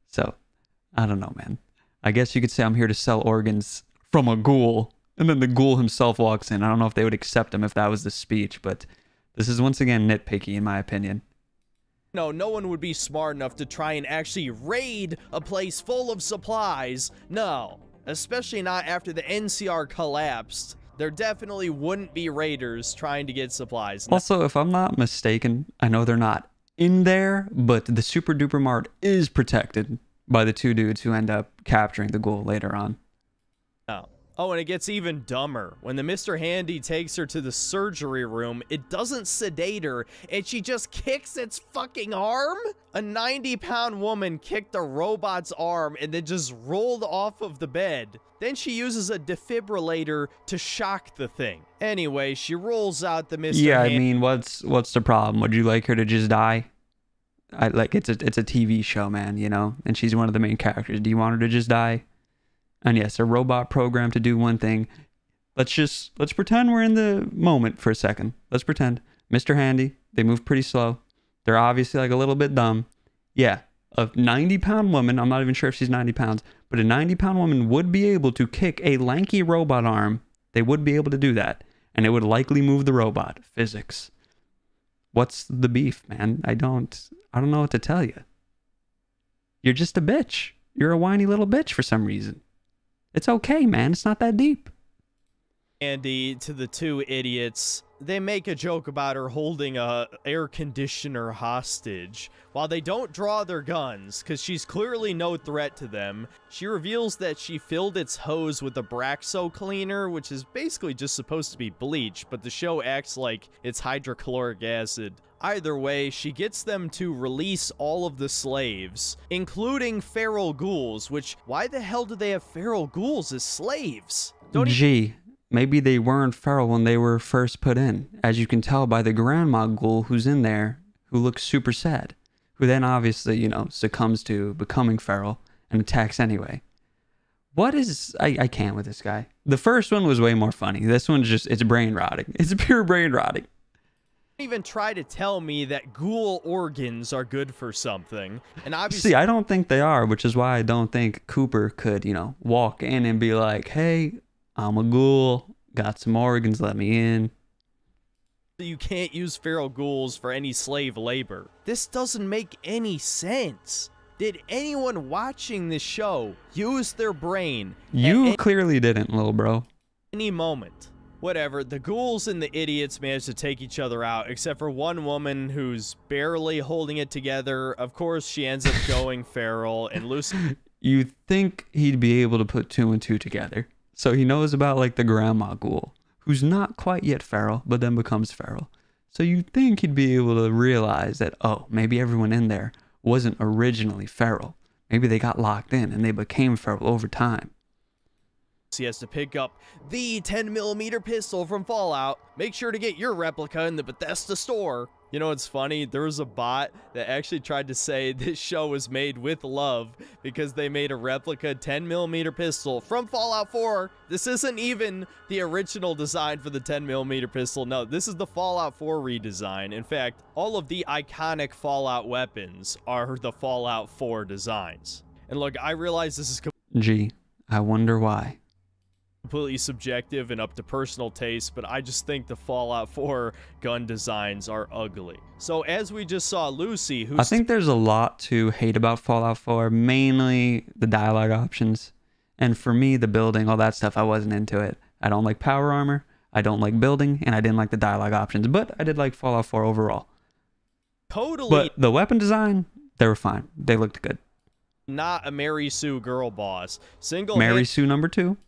So, I don't know, man. I guess you could say I'm here to sell organs from a ghoul. And then the ghoul himself walks in. I don't know if they would accept him if that was the speech, but this is once again nitpicky in my opinion. No, no one would be smart enough to try and actually raid a place full of supplies. No, especially not after the NCR collapsed. There definitely wouldn't be raiders trying to get supplies. Also, if I'm not mistaken, I know they're not in there, but the Super Duper Mart is protected by the two dudes who end up capturing the ghoul later on. Oh, Oh, and it gets even dumber. When the Mr. Handy takes her to the surgery room, it doesn't sedate her, and she just kicks its fucking arm? A 90-pound woman kicked a robot's arm and then just rolled off of the bed. Then she uses a defibrillator to shock the thing. Anyway, she rolls out the Mr. Yeah, I mean, what's what's the problem? Would you like her to just die? I like it's a it's a TV show, man, you know, and she's one of the main characters. Do you want her to just die? And yes, a robot programmed to do one thing. Let's just let's pretend we're in the moment for a second. Let's pretend. Mr. Handy, they move pretty slow. They're obviously like a little bit dumb. Yeah, a 90 pound woman, I'm not even sure if she's 90 pounds, but a 90 pound woman would be able to kick a lanky robot arm. They would be able to do that. And it would likely move the robot. Physics. What's the beef, man? I don't I don't know what to tell you. You're just a bitch. You're a whiny little bitch for some reason. It's okay, man. It's not that deep. Andy to the two idiots. They make a joke about her holding a air conditioner hostage. While they don't draw their guns, because she's clearly no threat to them, she reveals that she filled its hose with Abraxo cleaner, which is basically just supposed to be bleach, but the show acts like it's hydrochloric acid. Either way, she gets them to release all of the slaves, including feral ghouls, which, why the hell do they have feral ghouls as slaves? Don't Gee, maybe they weren't feral when they were first put in, as you can tell by the grandma ghoul who's in there, who looks super sad, who then obviously, you know, succumbs to becoming feral and attacks anyway. What is I, I can't with this guy. The first one was way more funny. This one's just it's brain rotting. It's *laughs* pure brain rotting Don't even try to tell me that ghoul organs are good for something. And obviously, see, I don't think they are, which is why I don't think Cooper could, you know, walk in and be like, "Hey, I'm a ghoul, got some organs, let me in." You can't use feral ghouls for any slave labor. This doesn't make any sense. Did anyone watching this show use their brain? You clearly didn't, little bro. any moment. Whatever, the ghouls and the idiots manage to take each other out, except for one woman who's barely holding it together. Of course, she ends up *laughs* going feral, and Lucy. You think he'd be able to put two and two together. So he knows about like the grandma ghoul, who's not quite yet feral, but then becomes feral. So you'd think he'd be able to realize that, oh, maybe everyone in there wasn't originally feral. Maybe they got locked in and they became feral over time. He has to pick up the 10 millimeter pistol from Fallout. Make sure to get your replica in the Bethesda store. You know what's funny? There was a bot that actually tried to say *laughs* this show was made with love because they made a replica 10 millimeter pistol from Fallout 4. This isn't even the original design for the 10 millimeter pistol. No, this is the Fallout 4 redesign. In fact, all of the iconic Fallout weapons are the Fallout 4 designs. And look, I realize this is Gee, I wonder why completely subjective and up to personal taste, but I just think the Fallout 4 gun designs are ugly. So as we just saw Lucy, who I think there's a lot to hate about Fallout 4, mainly the dialogue options. And for me, the building, all that stuff, I wasn't into it. I don't like power armor, I don't like building, and I didn't like the dialogue options, but I did like Fallout 4 overall. Totally. But the weapon design, they were fine. They looked good. Not a Mary Sue girl boss. Single Mary Sue number two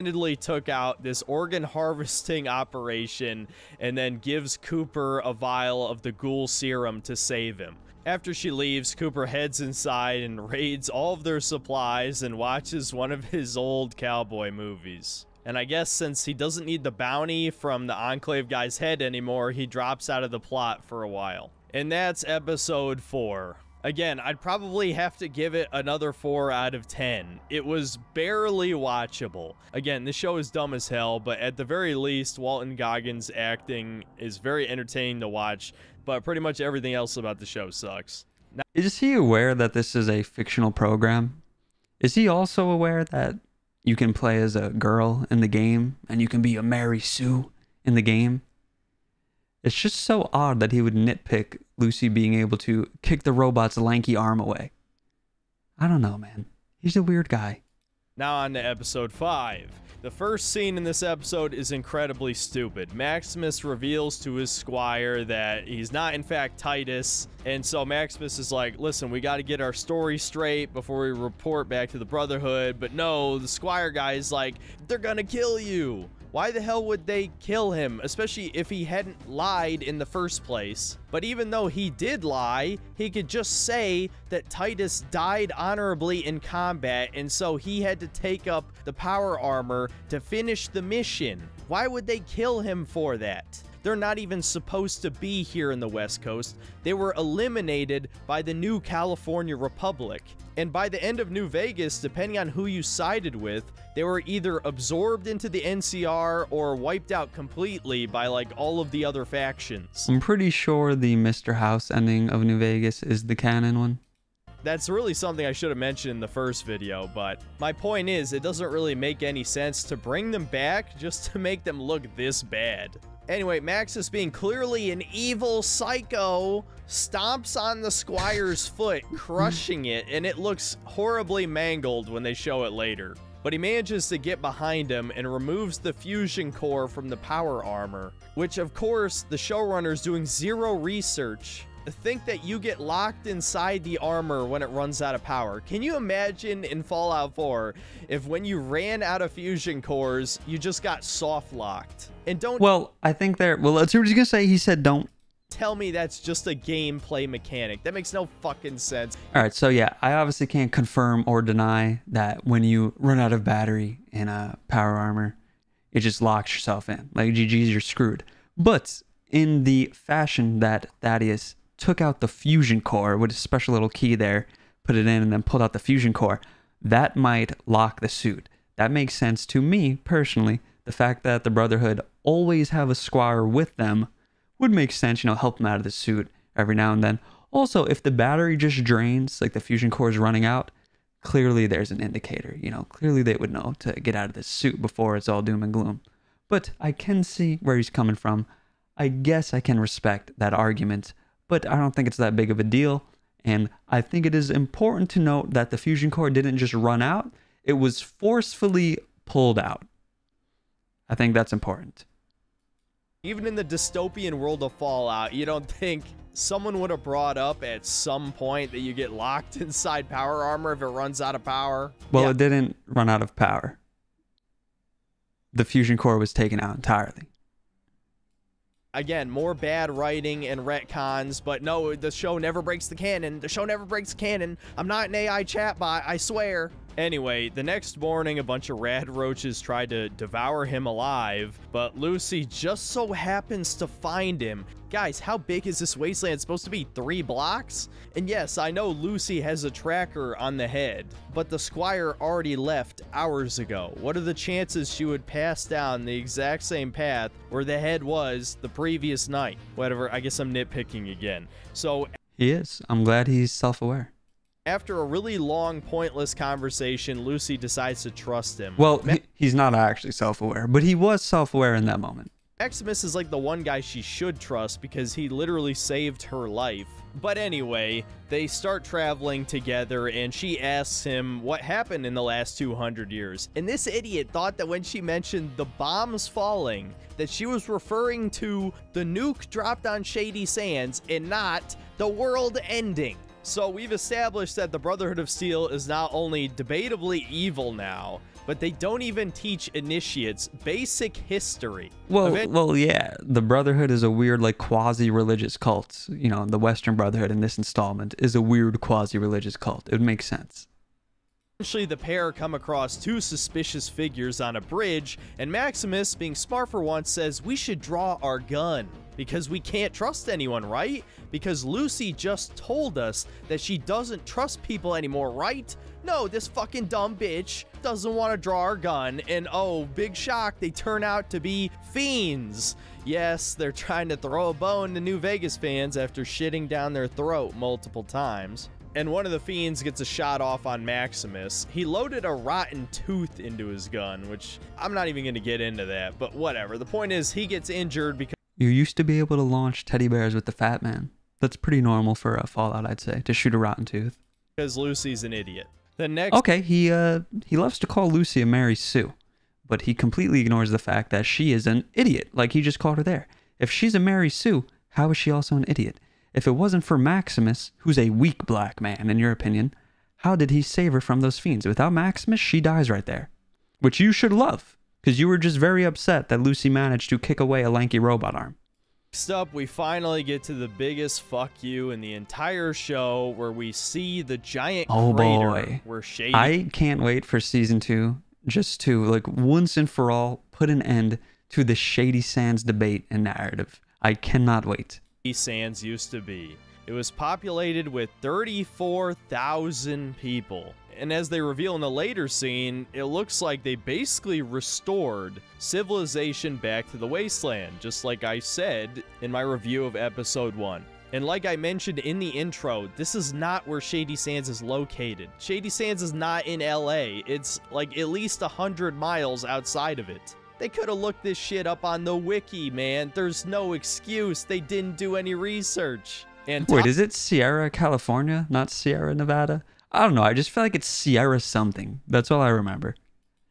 handedly took out this organ *laughs* harvesting operation and then gives Cooper a vial of the ghoul serum to save him. After she leaves, Cooper heads inside and raids all of their supplies and watches one of his old cowboy movies. And I guess since he doesn't need the bounty from the Enclave guy's head anymore, he drops out of the plot for a while. And that's episode 4. Again, I'd probably have to give it another 4 out of 10. It was barely watchable. Again, this show is dumb as hell, but at the very least, Walton Goggins' acting is very entertaining to watch, but pretty much everything else about the show sucks. Now is he aware that this is a fictional program? Is he also aware that you can play as a girl in the game and you can be a Mary Sue in the game? It's just so odd that he would nitpick Lucy being able to kick the robot's lanky arm away. I don't know, man. He's a weird guy. Now on to episode 5. The first scene in this episode is incredibly stupid. Maximus reveals to his squire that he's not in fact Titus, and so Maximus is like, listen, we got to get our story straight before we report back to the Brotherhood, but no, the squire guy is like, they're gonna kill you. Why the hell would they kill him, especially if he hadn't lied in the first place? But even though he did lie, he could just say that Titus died honorably in combat, and so he had to take up the power armor to finish the mission. Why would they kill him for that? They're not even supposed to be here in the West Coast. They were eliminated by the new California Republic. And by the end of New Vegas, depending on who you sided with, they were either absorbed into the NCR or wiped out completely by like all of the other factions. I'm pretty sure the Mr. House ending of New Vegas is the canon one. That's really something I should have mentioned in the first video, but my point is, it doesn't really make any sense to bring them back just to make them look this bad. Anyway, Maxis being clearly an evil psycho stomps on the squire's foot, crushing it, and it looks horribly mangled when they show it later. But he manages to get behind him and removes the fusion core from the power armor, which of course the showrunner's doing zero research think that you get locked inside the armor when it runs out of power. Can you imagine in Fallout 4 if when you ran out of fusion cores, you just got soft locked? And don't. Well, I think there. Well, let's see what he's gonna say. He said, "Don't." Tell me that's just a gameplay mechanic. That makes no fucking sense. All right, so yeah, I obviously can't confirm or deny that when you run out of battery in a power armor, it just locks yourself in. Like GG's, you're screwed. But in the fashion that Thaddeus took out the fusion core with a special little key there, put it in, and then pulled out the fusion core, that might lock the suit. That makes sense to me personally. The fact that the Brotherhood always have a squire with them would make sense, you know, help them out of the suit every now and then. Also, if the battery just drains, like the fusion core is running out, clearly there's an indicator. You know, clearly they would know to get out of this suit before it's all doom and gloom. But I can see where he's coming from. I guess I can respect that argument but I don't think it's that big of a deal. And I think it is important to note that the fusion core didn't just run out, it was forcefully pulled out. I think that's important. Even in the dystopian world of Fallout, you don't think someone would have brought up at some point that you get locked *laughs* inside power armor if it runs out of power? Well, Yeah. it didn't run out of power. The fusion core was taken out entirely. again, more bad writing and retcons, but no, the show never breaks the canon. The show never breaks the canon. I'm not an AI chatbot, I swear. Anyway, the next morning, a bunch of rad roaches try to devour him alive, but Lucy just so happens to find him. Guys, how big is this wasteland? supposed to be three blocks? And yes, I know Lucy has a tracker on the head, but the squire already left hours ago. What are the chances she would pass down the exact same path where the head was the previous night? Whatever, I guess I'm nitpicking again. So He is. I'm glad he's self aware. After a really long, pointless conversation, Lucy decides to trust him. Well, he, he's not actually self aware, but he was self aware in that moment. Maximus is like the one guy she should trust because he literally saved her life. But anyway, they start traveling together and she asks him what happened in the last 200 years. And this idiot thought that when she mentioned the bombs falling, that she was referring to the nuke dropped on Shady Sands and not the world ending. So we've established that the Brotherhood of Steel is not only debatably evil now, but they don't even teach initiates basic history. Well, well, yeah. The Brotherhood is a weird, like, quasi-religious cult. You know, the Western Brotherhood in this installment is a weird quasi-religious cult. It would make sense. Eventually, the pair come across two suspicious figures on a bridge, and Maximus, being smart for once, says we should draw our gun. Because we can't trust anyone, right? Because Lucy just told us that she doesn't trust people anymore, right? No, this fucking dumb bitch doesn't want to draw her gun, and oh, big shock, they turn out to be fiends. Yes, they're trying to throw a bone to New Vegas fans after shitting down their throat multiple times and one of the fiends gets a shot off on Maximus. He loaded a rotten tooth into his gun, which I'm not even going to get into that, but whatever. The point is, he gets injured because. You used to be able to launch teddy bears with the Fat Man. That's pretty normal for a Fallout, I'd say, to shoot a rotten tooth. because Lucy's an idiot. The next Okay, he uh he loves to call Lucy a Mary Sue, but he completely ignores the fact that she is an idiot, like he just called her there. If she's a Mary Sue, how is she also an idiot? If it wasn't for Maximus, who's a weak black man in your opinion, how did he save her from those fiends? Without Maximus, she dies right there. Which you should love, because you were just very upset that Lucy managed to kick away a lanky robot arm. Next up, we finally get to the biggest fuck you in the entire show, where we see the giant Oh, crater boy. where Shady I can't wait for season two just to like once and for all put an end to the Shady Sands debate and narrative. I cannot wait. Sands used to be. It was populated with 34,000 people. And as they reveal in the later scene, it looks like they basically restored civilization back to the wasteland, just like I said in my review of episode 1. And like I mentioned in the intro, this is not where Shady Sands is located. Shady Sands is not in LA. It's like at least 100 miles outside of it. They could have looked this shit up on the wiki, man. There's no excuse. They didn't do any research. And Wait, is it Sierra, California, not Sierra, Nevada? I don't know. I just feel like it's Sierra something. That's all I remember.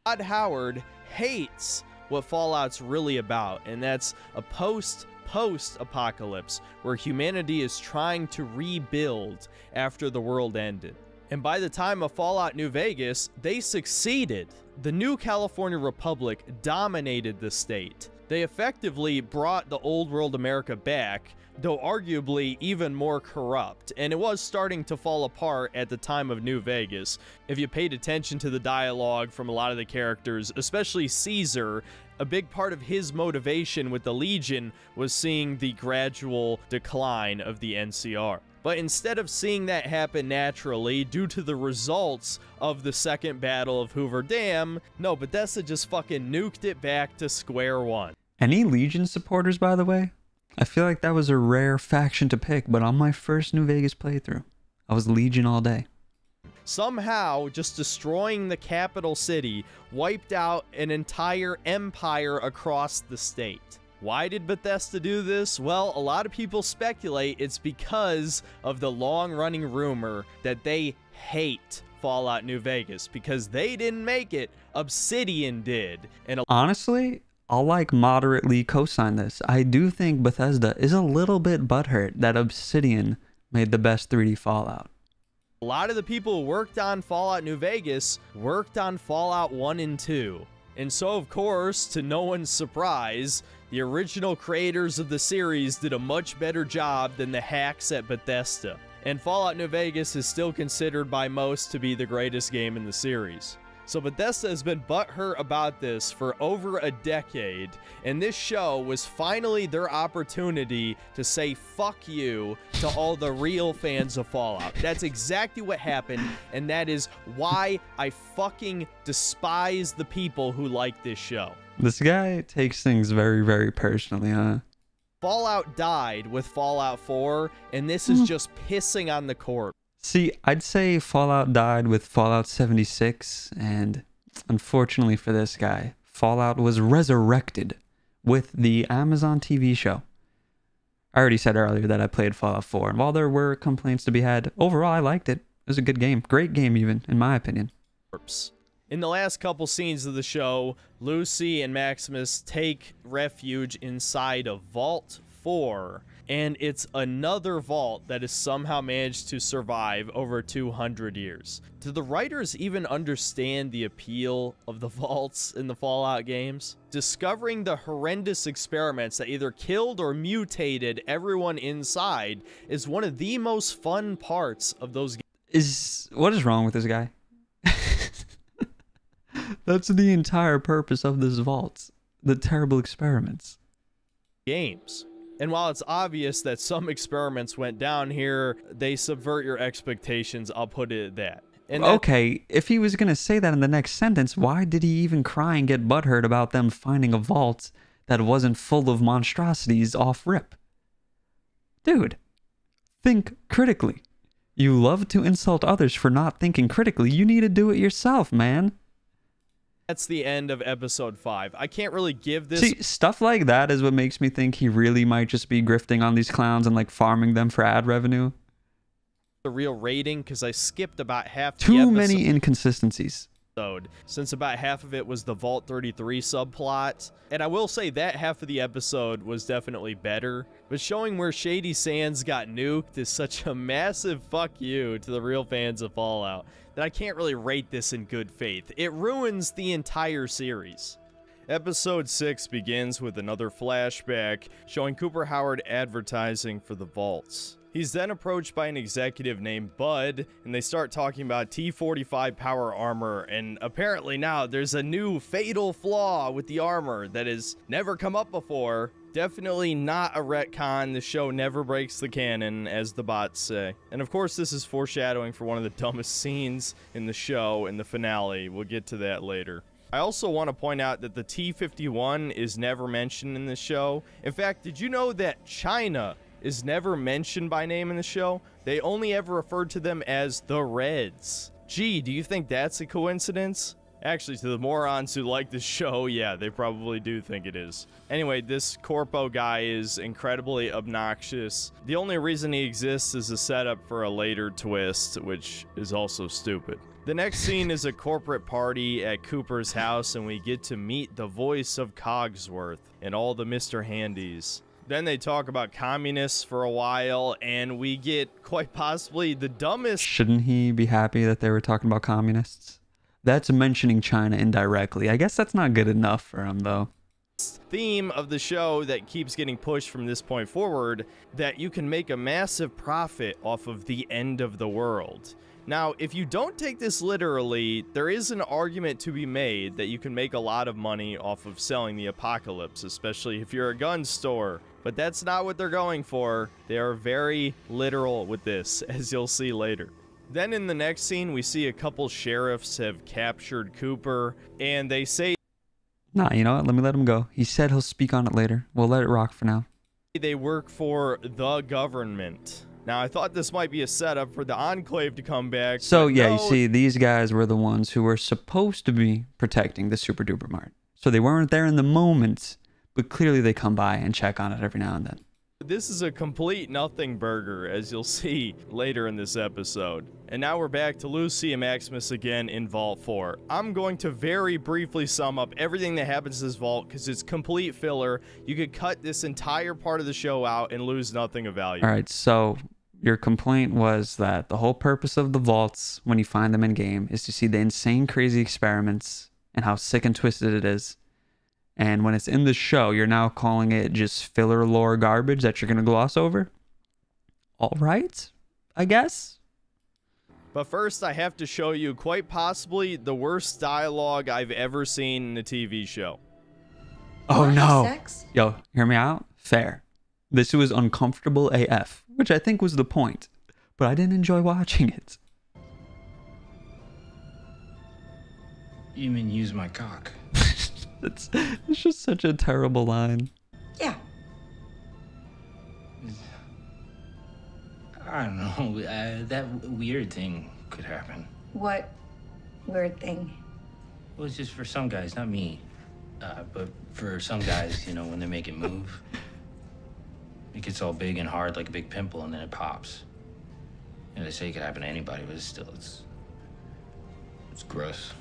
Todd Howard hates what Fallout's really about, and that's a post post apocalypse where humanity is trying to rebuild after the world ended. And by the time of Fallout New Vegas, they succeeded. The new California Republic dominated the state. They effectively brought the old world America back, though arguably even more corrupt, and it was starting to fall apart at the time of New Vegas. If you paid attention to the dialogue from a lot of the characters, especially Caesar, a big part of his motivation with the Legion was seeing the gradual decline of the NCR. But instead of seeing that happen naturally due to the results of the second battle of Hoover Dam, no, Bethesda just fucking nuked it back to square one. Any Legion supporters, by the way? I feel like that was a rare faction to pick, but on my first New Vegas playthrough, I was Legion all day. Somehow, just destroying the capital city wiped out an entire empire across the state. Why did Bethesda do this? Well, a lot of people speculate it's because of the long running rumor that they hate Fallout New Vegas because they didn't make it, Obsidian did. And a Honestly, I'll like moderately co-sign this. I do think Bethesda is a little bit butthurt that Obsidian made the best 3D Fallout. A lot of the people who worked on Fallout New Vegas worked on Fallout 1 and 2. And so, of course, to no one's surprise, the original creators of the series did a much better job than the hacks at Bethesda. And Fallout New Vegas is still considered by most to be the greatest game in the series. So Bethesda has been butthurt about this for over a decade, and this show was finally their opportunity to say fuck you to all the real fans of Fallout. That's exactly what happened, and that is why I fucking despise the people who like this show. This guy takes things very, very personally, huh? Fallout died with Fallout 4, and this is hmm. just pissing on the corpse. See, I'd say Fallout died with Fallout 76, and unfortunately for this guy, Fallout was resurrected with the Amazon TV show. I already said earlier that I played Fallout 4, and while there were complaints to be had, overall I liked it. It was a good game. Great game, even, in my opinion. In the last couple scenes of the show, Lucy and Maximus take refuge inside of Vault 4 and it's another vault that has somehow managed to survive over 200 years. Do the writers even understand the appeal of the *laughs* vaults in the Fallout games? Discovering the horrendous experiments that either killed or mutated everyone inside is one of the most fun parts of those games. Is what is wrong with this guy? That's the entire purpose of this vault. The terrible experiments. Games. And while it's obvious that some experiments went down here, they subvert your expectations. I'll put it at that. And that, okay, if he was going to say that in the next sentence, why did he even cry and get butthurt about them finding a vault that wasn't full of monstrosities off rip? Dude, think critically. You love to insult others for not thinking critically. You need to do it yourself, man that's the end of episode five. I can't really give this. See, stuff like that is what makes me think he really might just be grifting on these clowns and like farming them for ad revenue. The real rating because I skipped about half. Too many inconsistencies episode, since about half of it was the Vault 33 subplot. And I will say that half of the episode was definitely better, but showing where Shady Sands got nuked is such a massive fuck you to the real fans of Fallout that I can't really rate this in good faith. It ruins the entire series. Episode 6 begins with another flashback showing Cooper Howard advertising for the vaults. He's then approached by an executive named Bud, and they start talking about T-45 power armor, and apparently now there's a new fatal flaw with the armor that has never come up before. Definitely not a retcon, the show never breaks the canon, as the bots say. And of course this is foreshadowing for one of the *laughs* dumbest scenes in the show in the finale, we'll get to that later. I also want to point out that the T-51 is never mentioned in the show. In fact, did you know that China is never mentioned by name in the show. They only ever referred to them as the Reds. Gee, do you think that's a coincidence? Actually, to the morons who like this show, *laughs* yeah, they probably do think it is. Anyway, this Corpo guy is incredibly obnoxious. The only reason he exists is a setup for a later twist, which is also stupid. The next scene is a corporate party at Cooper's house, and we get to meet the voice of Cogsworth and all the Mr. Handys. Then they talk about communists for a while, and we get quite possibly the dumbest. Shouldn't he be happy that they were talking about communists? That's mentioning China indirectly. I guess that's not good enough for him, though. Theme of the show that keeps getting pushed from this point forward that you can make a massive profit off of the end of the world. Now, if you don't take this literally, there is an argument to be made that you can make a lot of money off of selling the apocalypse, especially if you're a gun store. But that's not what they're going for. They are very literal with this, *laughs* as you'll see later. Then in the next scene, we see a couple sheriffs have captured Cooper, and they say... Nah, you know what? Let me let him go. He said he'll speak on it later. We'll let it rock for now. They work for the government. Now, I thought this might be a setup for the Enclave to come back. So, yeah, no. you see, these guys were the ones who were supposed to be protecting the Super Duper Mart. So they weren't there in the moment, but clearly they come by and check on it every now and then. This is a complete nothing burger, as you'll *laughs* see later in this episode. And now we're back to Lucy and Maximus again in Vault 4. I'm going to very briefly sum up everything that happens in this vault because it's complete filler. You could cut this entire part of the show out and lose nothing of value. All right, so your complaint was that the whole purpose of the vaults when you find them in game is to see the insane crazy experiments and how sick and twisted it is and when it's in the show you're now calling it just filler lore garbage that you're going to gloss over all right i guess but first i have to show you quite possibly the worst dialogue i've ever seen in a tv show oh no sex? yo hear me out fair this was uncomfortable af which I think was the point, but I didn't enjoy watching it. You mean use my cock? *laughs* it's, it's just such a terrible line. Yeah. I don't know. *laughs* Uh, that weird thing could happen. What weird thing? Well, it's just for some guys, not me. Uh, but for some guys, you know, when they make it move. It gets all big and hard like a big pimple and then it pops. And they say it could happen to anybody, but it's still, it's, it's gross.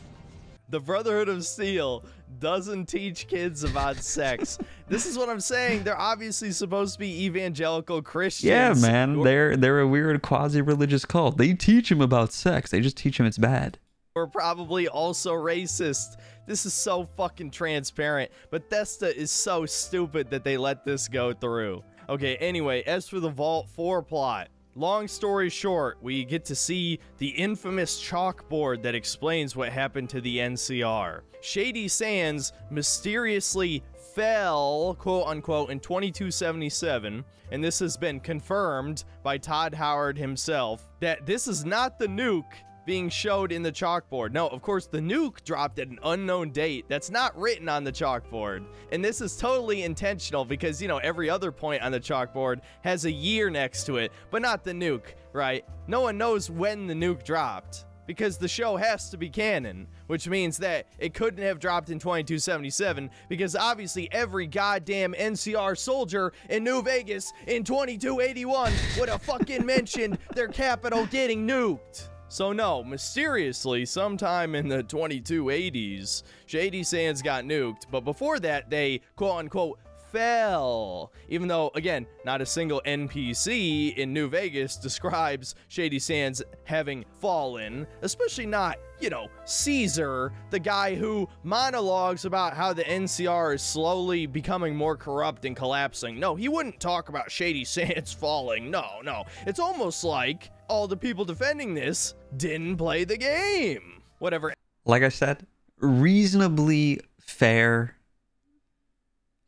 The Brotherhood of Steel doesn't teach kids about sex. *laughs* this is what I'm saying. They're obviously supposed to be evangelical Christians. Yeah, man. They're they're a weird quasi-religious cult. They teach him about sex. They just teach him it's bad. We're probably also racist. This is so fucking transparent. But Bethesda is so stupid that they let this go through. Okay, anyway, as for the Vault 4 plot, long story short, we get to see the infamous chalkboard that explains what happened to the NCR. Shady Sands mysteriously fell, quote unquote, in 2277, and this has been confirmed by Todd Howard himself that this is not the nuke being showed in the chalkboard. No, of course, the nuke dropped at an unknown date that's not written on the chalkboard. And this is totally intentional because, you know, every other point on the chalkboard has a year next to it, but not the nuke, right? No one knows when the nuke dropped because the show has to be canon, which means that it couldn't have dropped in 2277 because obviously every goddamn NCR soldier in New Vegas in 2281 would have fucking mentioned their capital getting nuked. So no, mysteriously, sometime in the 2280s, Shady Sands got nuked, but before that, they quote-unquote fell. Even though, again, not a single NPC in New Vegas describes Shady Sands having fallen, especially not, you know, Caesar, the guy who monologues about how the NCR is slowly becoming more corrupt and collapsing. No, he wouldn't talk about Shady Sands *laughs* falling. No, no. It's almost like all the people defending this didn't play the game. Whatever. Like I said, reasonably fair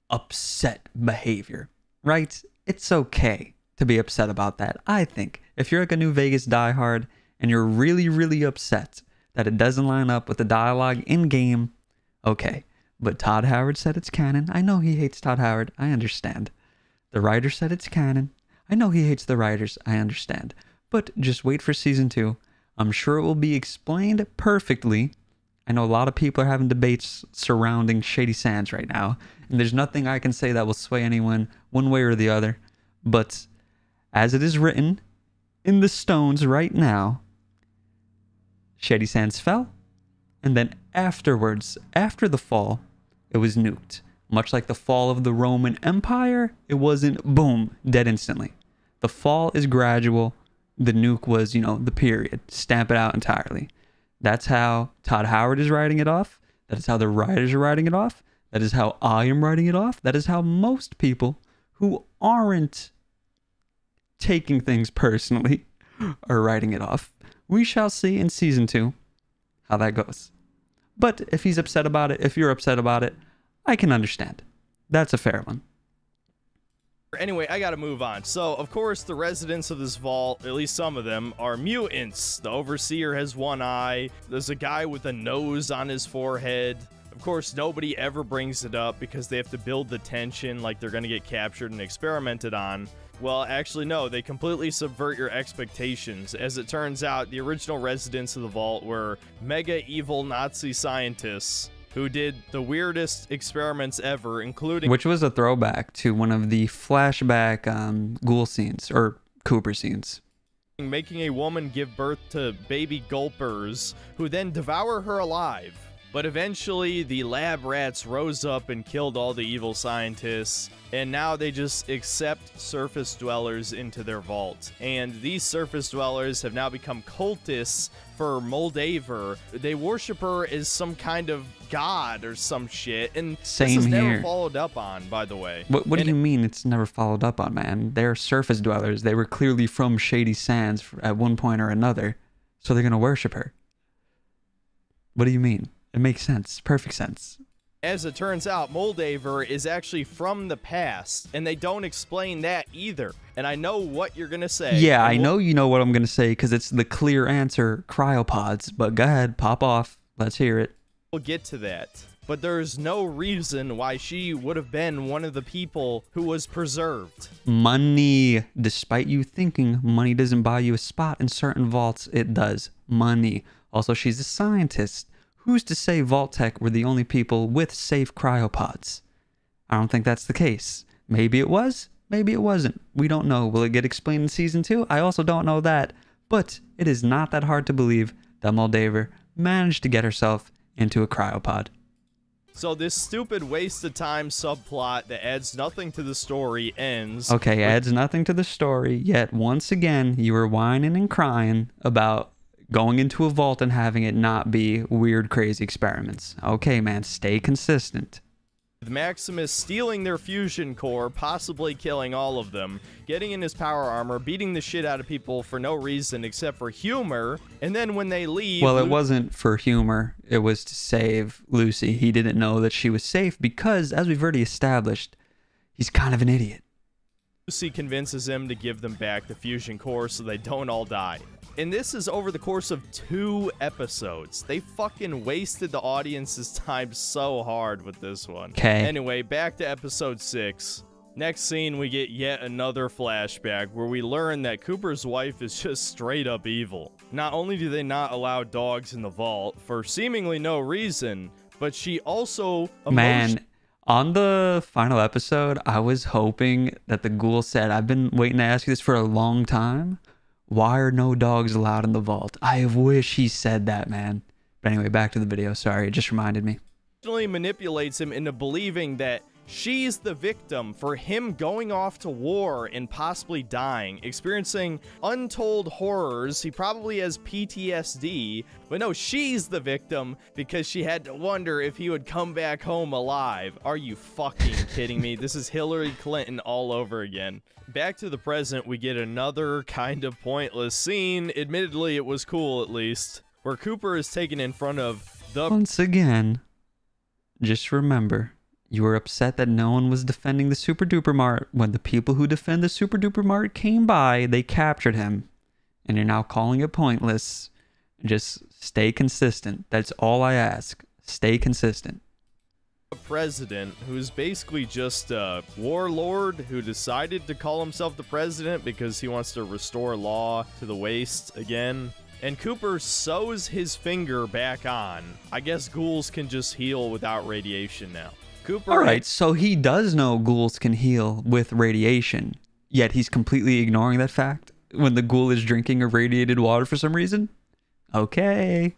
upset behavior, right? It's okay to be upset about that. I think if you're like a New Vegas diehard and you're really, really upset that it doesn't line up with the dialogue in game, okay. But Todd Howard said it's canon. I know he hates Todd Howard. I understand. The writer said it's canon. I know he hates the writers. I understand. But just wait for season two. I'm sure it will be explained perfectly. I know a lot of people are having debates surrounding Shady Sands right now, and there's nothing I can say that will sway anyone one way or the other. But as it is written in the stones right now, Shady Sands fell, and then afterwards, after the fall, it was nuked. Much like the fall of the Roman Empire, it wasn't boom, dead instantly. The fall is gradual, the nuke was, you know, the period. Stamp it out entirely. That's how Todd Howard is writing it off. That is how the writers are writing it off. That is how I am writing it off. That is how most people who aren't taking things personally *laughs* are writing it off. We shall see in season two how that goes. But if he's upset about it, if you're upset about it, I can understand. That's a fair one. Anyway, I gotta move on. So, of course, the residents of this vault, at least some of them, are mutants. The Overseer has one eye. There's a guy with a nose on his forehead. Of course, nobody ever brings it up because they have to build the tension like they're gonna get captured and experimented on. Well, actually, no, they completely subvert your expectations. As it turns out, the original residents of the vault were mega evil Nazi scientists who did the weirdest experiments ever, including Which was a throwback to one of the flashback um, ghoul scenes or Cooper scenes. making a woman give birth to baby gulpers who then devour her alive. But eventually, the lab rats rose up and killed all the evil scientists, and now they just accept surface dwellers into their vault. And these surface dwellers have now become cultists for Moldaver. They worship her as some kind of god or some shit, and Same this is never followed up on, by the way. What, what do you mean it's never followed up on, man? They're surface dwellers. They were clearly from Shady Sands at one point or another, so they're going to worship her. What do you mean? It makes sense. Perfect sense. As it turns out, Moldaver is actually from the past, and they don't explain that either. And I know what you're gonna say. Yeah, I know you know what I'm going to say because it's the clear answer cryopods, but go ahead, pop off. Let's hear it. We'll get to that. But there's no reason why she would have been one of the people who was preserved. Money. Despite you thinking money doesn't buy you a spot in certain vaults, it does. Money. Also, she's a scientist. Who's to say Vault-Tec were the only people with safe cryopods? I don't think that's the case. Maybe it was, maybe it wasn't. We don't know. Will it get explained in season two? I also don't know that. But it is not that hard to believe that Moldaver managed to get herself into a cryopod. So this stupid waste of time subplot that adds nothing to the story ends. Okay, adds nothing to the story, yet once again, you were whining and crying about going into a vault and having it not be weird, crazy experiments. Okay, man, stay consistent. With Maximus stealing their fusion core, possibly killing all of them, getting in his power armor, beating the shit out of people for no reason except for humor, and then when they leave, Well, it wasn't for humor, it was to save Lucy. He didn't know that she was safe because, as we've already established, he's kind of an idiot. Lucy convinces him to give them back the fusion core so they don't all die. And this is over the course of two episodes. They fucking wasted the audience's *laughs* time so hard with this one. Okay. Anyway, back to episode six. Next scene, we get yet another flashback where we learn that Cooper's wife is *laughs* just straight up evil. Not only do they not allow dogs in the vault for seemingly no reason, but she also Man, on the final episode, I was hoping that the ghoul said, I've been waiting to ask you this for a long time. Why are no dogs allowed in the vault? I wish he said that, man. But anyway, back to the video. Sorry, it just reminded me. manipulates him into believing that she's the victim for him going off to war and possibly dying, experiencing untold horrors. He probably has PTSD, but no, she's the victim because she had to wonder if he would come back home alive. Are you fucking *laughs* kidding me? This is Hillary Clinton all over again. Back to the present, we get another kind of pointless scene. Admittedly, it was cool at least, where Cooper is taken in front of the Once again, just remember, you were upset that no one was defending the Super Duper Mart. When the people who defend the Super Duper Mart came by, they captured him. And you're now calling it pointless. Just stay consistent. That's all I ask. Stay consistent. A president who's basically just a warlord who decided to call himself the president because he wants to restore law to the waste again. And Cooper sews his finger back on. I guess ghouls can just heal without radiation now. Cooper All right, so he does know ghouls can heal with radiation, yet he's completely ignoring that fact when the ghoul is drinking irradiated water for some reason? Okay.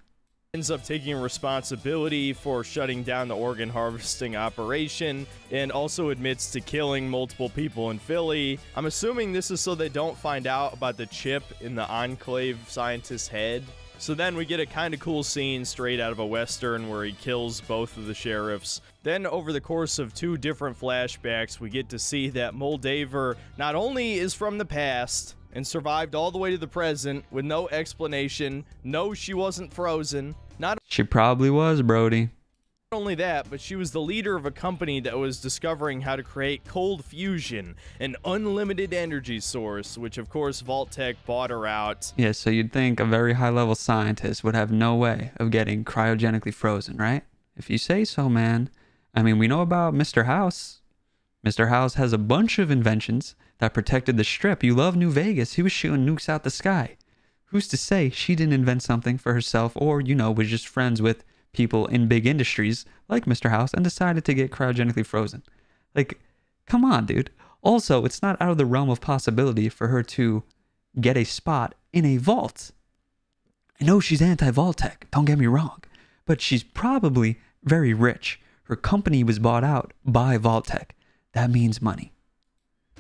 ends up taking responsibility for shutting down the organ harvesting operation and also admits to killing multiple people in Philly. I'm assuming this is so they don't find out about the chip in the Enclave scientist's head. So then we get a kind of cool scene straight out of a western where he kills both of the sheriffs. Then over the course of two different flashbacks, we get to see that Moldaver not only is from the past and survived all the way to the present with no explanation, no she wasn't frozen. Not She probably was, Brody. Not only that, but she was the leader of a company that was discovering how to create cold fusion, an unlimited energy source, which of course Vault-Tec bought her out. Yeah, so you'd think a very high level scientist would have no way of getting cryogenically frozen, right? If you say so, man. I mean, we know about Mr. House. Mr. House has a bunch of inventions that protected the strip. You love New Vegas. He was shooting nukes out the sky. Who's to say she didn't invent something for herself or, you know, was just friends with people in big industries like Mr. House and decided to get cryogenically frozen. Like, come on, dude. Also, it's not out of the realm of possibility for her to get a spot in a vault. I know she's anti Vault-Tec, don't get me wrong, but she's probably very rich. Her company was bought out by Vault-Tec. That means money.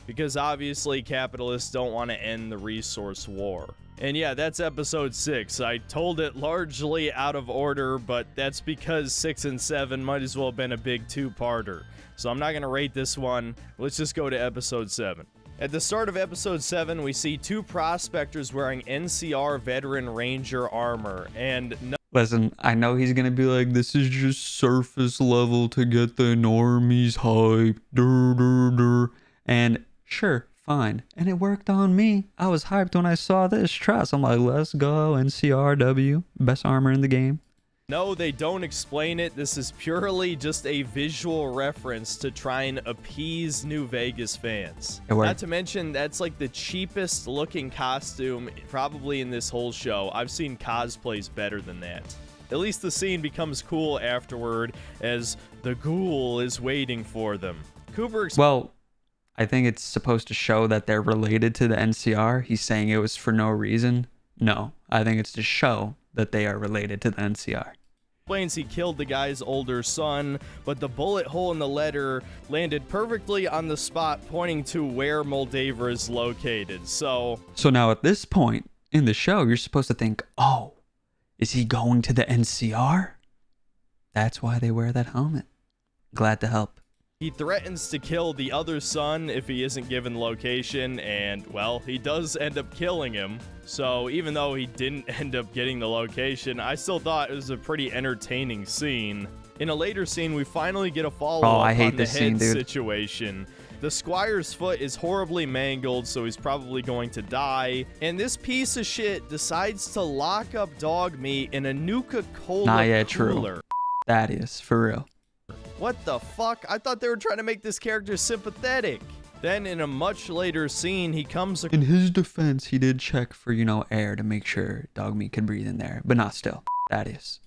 because obviously capitalists don't want to end the resource war. And yeah, that's episode 6. I told it largely out of order, but that's because 6 and 7 might as well have been a big two-parter. So I'm not going to rate this one. Let's just go to episode 7. At the start of episode 7, we see two prospectors wearing NCR veteran ranger armor and Listen, I know he's gonna be like, this is just surface level to get the normies hyped. Dur, dur, dur. And sure, fine. And it worked on me. I was hyped when I saw this. Trust. I'm like, let's go. NCRW. Best armor in the game. No, they don't explain it. This is purely just a visual reference to try and appease New Vegas fans. Not to mention, that's like the cheapest looking costume probably in this whole show. I've seen cosplays better than that. At least the scene becomes cool afterward as the ghoul is waiting for them. Cooper. Well, I think it's supposed to show that they're related to the NCR. He's saying it was for no reason. No, I think it's to show that they are related to the NCR. explains he killed the guy's older son, but the bullet hole in the letter landed perfectly on the spot pointing to where Moldaver is located. So, So now at this point in the show, you're supposed to think, oh, is he going to the NCR? That's why they wear that helmet. Glad to help. He threatens to kill the other son if he isn't given location, and, well, he does end up killing him. So, even though he didn't *laughs* end up getting the location, I still thought it was a pretty entertaining scene. In a later scene, we finally get a follow up Oh, I hate on the this scene, head dude. situation. The squire's foot is horribly mangled, so he's probably going to die. And this piece of shit decides to lock up Dogmeat in a Nuka Cola Nah, yeah, true. That is for real. What the fuck? I thought they were trying to make this character sympathetic. Then, in a much later scene, he comes In his defense, he did check for, you know, air to make sure Dogmeat could breathe in there, but not still. That is.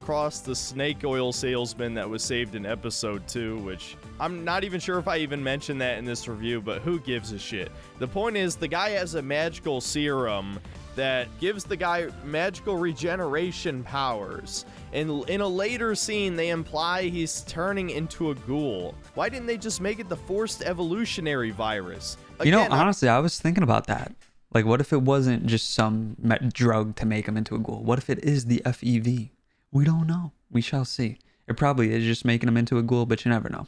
across the snake oil salesman that was saved in episode 2, which I'm not even sure if I even mentioned that in this review, but who gives a shit? The point is, the guy has a magical serum that gives the guy magical regeneration powers. And in a later scene, they imply he's turning into a ghoul. Why didn't they just make it the forced evolutionary virus? you know, honestly, I was thinking about that. Like, what if it wasn't just some me- drug to make him into a ghoul? What if it is the FEV? We don't know. We shall see. It probably is just making him into a ghoul, but you never know.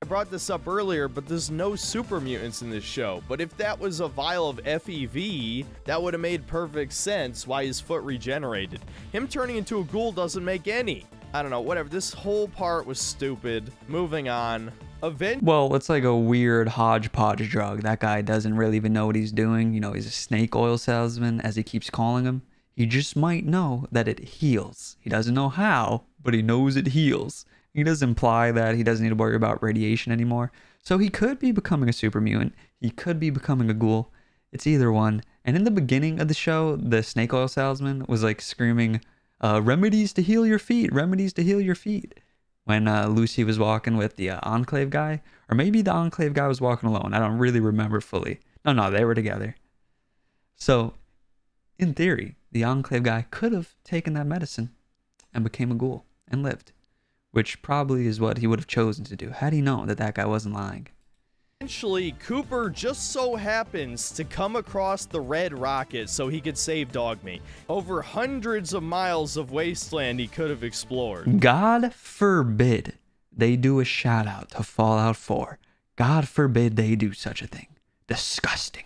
I brought this up earlier, but there's no super mutants in this show. But if that was a vial of FEV, that would have made perfect sense why his foot regenerated. Him turning into a ghoul doesn't make any. I don't know, whatever. This whole part was stupid. Moving on. Event Well, it's like a weird hodgepodge drug. That guy doesn't really even know what he's doing. You know, he's a snake oil salesman, as he keeps calling him. He just might know that it heals. He doesn't know how, but he knows it heals. He does imply that he doesn't need to worry about radiation anymore. So he could be becoming a super mutant. He could be becoming a ghoul. It's either one. And in the beginning of the show, the snake oil salesman was like screaming, uh, remedies to heal your feet, remedies to heal your feet when uh, Lucy was walking with the uh, Enclave guy, or maybe the Enclave guy was walking alone. I don't really remember fully. No, no, they were together. So, in theory, the Enclave guy could have taken that medicine and became a ghoul and lived, which probably is what he would have chosen to do had he known that that guy wasn't lying. Eventually, Cooper just so happens to come across the red rocket so he could save Dogmeat. Over hundreds of miles of wasteland he could have explored. God forbid they do a shout out to Fallout 4. God forbid they do such a thing. Disgusting.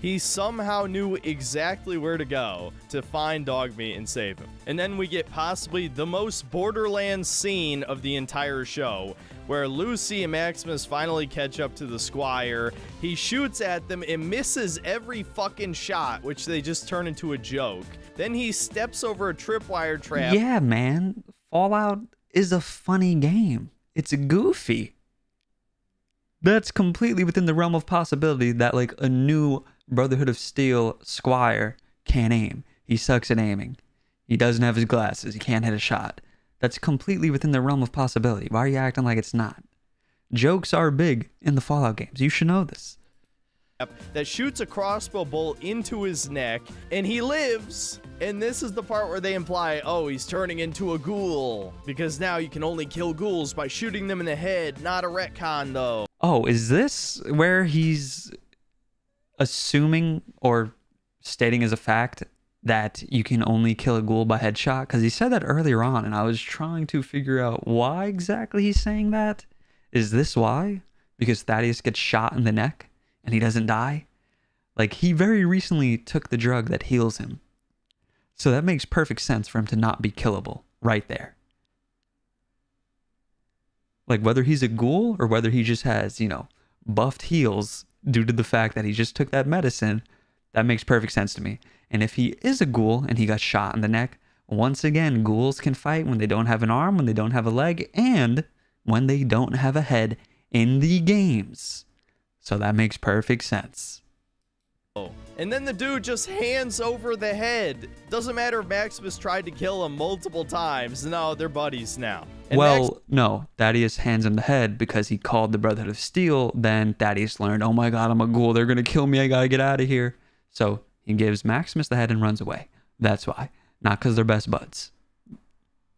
He somehow knew exactly where to go to find Dogmeat and save him. And then we get possibly the most Borderlands scene of the entire show, where Lucy and Maximus finally catch up to the Squire. He shoots at them and misses every fucking shot, which they just turn into a joke. Then he steps over a tripwire trap. Yeah, man. Fallout is a funny game. It's goofy. That's completely within the realm of possibility that like a new Brotherhood of Steel squire can't aim. He sucks at aiming. He doesn't have his glasses. He can't hit a shot. That's completely within the realm of possibility. Why are you acting like it's not? Jokes are big in the Fallout games. You should know this. that shoots a crossbow bolt into his neck, and he lives. And this is the part where they imply, oh, he's turning into a ghoul. Because now you can only kill ghouls by shooting them in the head. Not a retcon, though. Oh, is this where he's assuming or stating as a fact that you can only kill a ghoul by headshot? Because he said that earlier on, and I was trying to figure out why exactly he's saying that. Is this why? Because Thaddeus gets shot in the neck and he doesn't die? Like, he very recently took the drug that heals him. So that makes perfect sense for him to not be killable right there. Like, whether he's a ghoul or whether he just has, you know, buffed heals due to the fact that he just took that medicine, that makes perfect sense to me. And if he is a ghoul and he got shot in the neck, once again, ghouls can fight when they don't have an arm, when they don't have a leg, and when they don't have a head in the games. So that makes perfect sense. Oh. And then the dude just hands over the head. Doesn't matter if Maximus tried to kill him multiple times. No, they're buddies now. And well, Max- no, Thaddeus hands him the head because he called the Brotherhood of Steel. Then Thaddeus learned, oh my god, I'm a ghoul. They're going to kill me. I got to get out of here. So he gives Maximus the head and runs away. That's why. Not because they're best buds.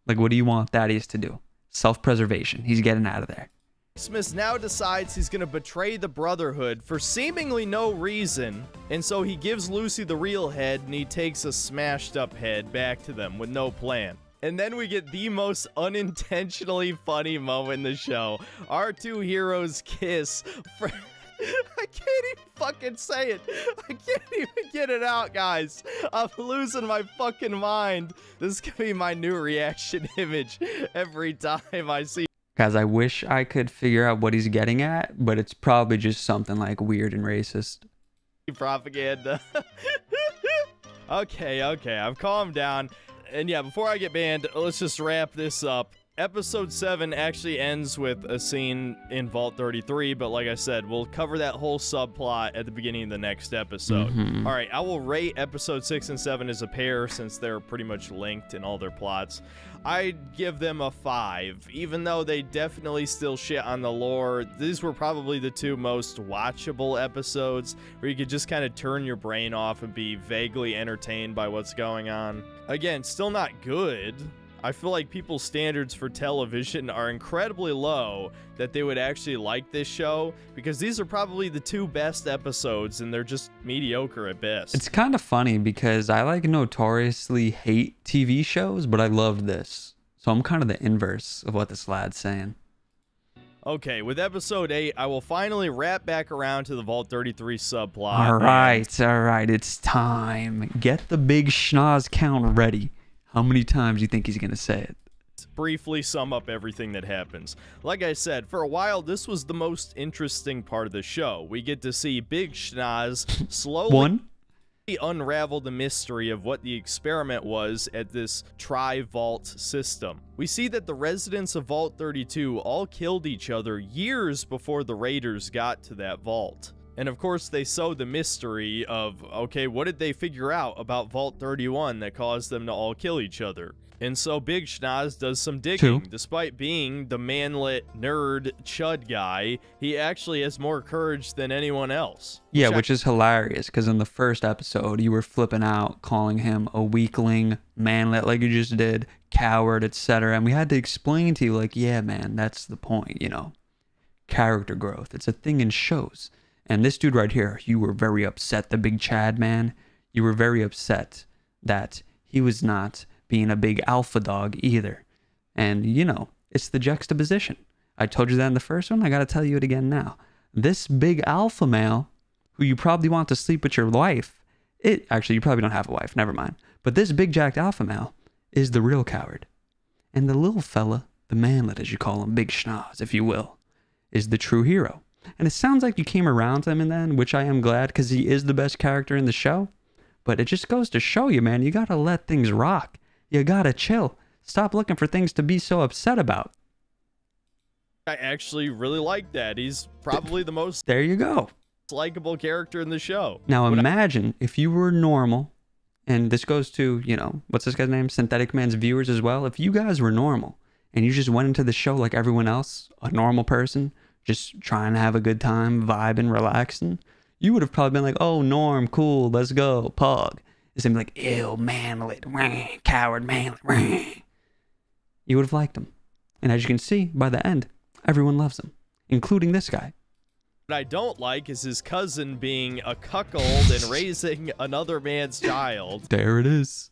Like, what do you want Thaddeus to do? Self preservation. He's getting out of there. Maximus now decides he's going to betray the Brotherhood for seemingly no reason. And so he gives Lucy the real head and he takes a smashed up head back to them with no plan. And then we get the most *laughs* unintentionally funny moment in the show. Our two heroes kiss. For- *laughs* I can't even fucking say it. I can't even get it out, guys. I'm losing my fucking mind. This could be my new reaction *laughs* image every time I see Guys, I wish I could figure out what he's getting at, but it's probably just something like weird and racist. propaganda. *laughs* okay, okay, I've calmed down. And yeah, before I get banned, let's just wrap this up. Episode 7 actually ends with a scene in Vault 33, but like I said, we'll cover that whole subplot at the beginning of the next episode. Mhm. All right, I will rate episode 6 and 7 as a pair since they're pretty much linked in all their plots. I'd give them a 5, even though they definitely still shit on the lore. These were probably the two most watchable episodes where you could just kind of turn your brain off and be vaguely entertained by what's going on. Again, still not good. I feel like people's standards for television are incredibly low that they would actually like this show because these are probably the two best episodes and they're just mediocre at best. It's kind of funny because I like notoriously hate TV shows, but I loved this. So I'm kind of the inverse of what this lad's saying. Okay, with episode 8, I will finally wrap back around to the Vault 33 subplot. All right, all right, it's time. Get the big schnoz count ready. How many times do you think he's going to say it? briefly sum up everything that happens. Like I said, for a while, this was the most interesting part of the show. We get to see Big Schnoz *laughs* slowly One? unravel the mystery of what the experiment was at this tri-vault system. We see that the residents of Vault 32 all killed each other years before the raiders got to that vault. And of course, they sow the mystery of, okay, what did they figure out about Vault 31 that caused them to all kill each other? And so Big Schnoz does some digging. Two. Despite being the manlet nerd chud guy, he actually has more courage than anyone else. Yeah, I- which is hilarious because in the first episode, you were flipping out, calling him a weakling, manlet, like you just did, coward, etc. And we had to explain to you, like, yeah, man, that's the point, you know. Character growth. It's a thing in shows. And this dude right here, you were very upset, the big Chad man. You were very upset that he was not being a big alpha dog either. And, you know, it's the juxtaposition. I told you that in the first one. I got to tell you it again now. This big alpha male, who you probably want to sleep with your wife, it actually, you probably don't have a wife, never mind. But this big jacked alpha male is the real coward. And the little fella, the manlet, as you call him, big schnoz, if you will, is the true hero. And it sounds like you came around to him in then, which I am glad because he is the best character in the show. But it just goes to show you, man, you gotta let things rock. You gotta chill. Stop looking for things to be so upset about. I actually really like that. He's probably the most There you go. likable character in the show. Now When I- imagine if you were normal and this goes to, you know, what's this guy's name? Synthetic Man's viewers as well. If you guys were normal and you just went into the show like everyone else, a normal person, just trying to have a good time, vibing, relaxing, you would have probably been like, oh, Norm, cool, let's go, pug. Instead of like, ew, manlet, wah, coward, manlet, wah. You would have liked him. And as you can see, by the end, everyone loves him, including this guy. What I don't like is his cousin being a cuckold and raising another man's child. There it is.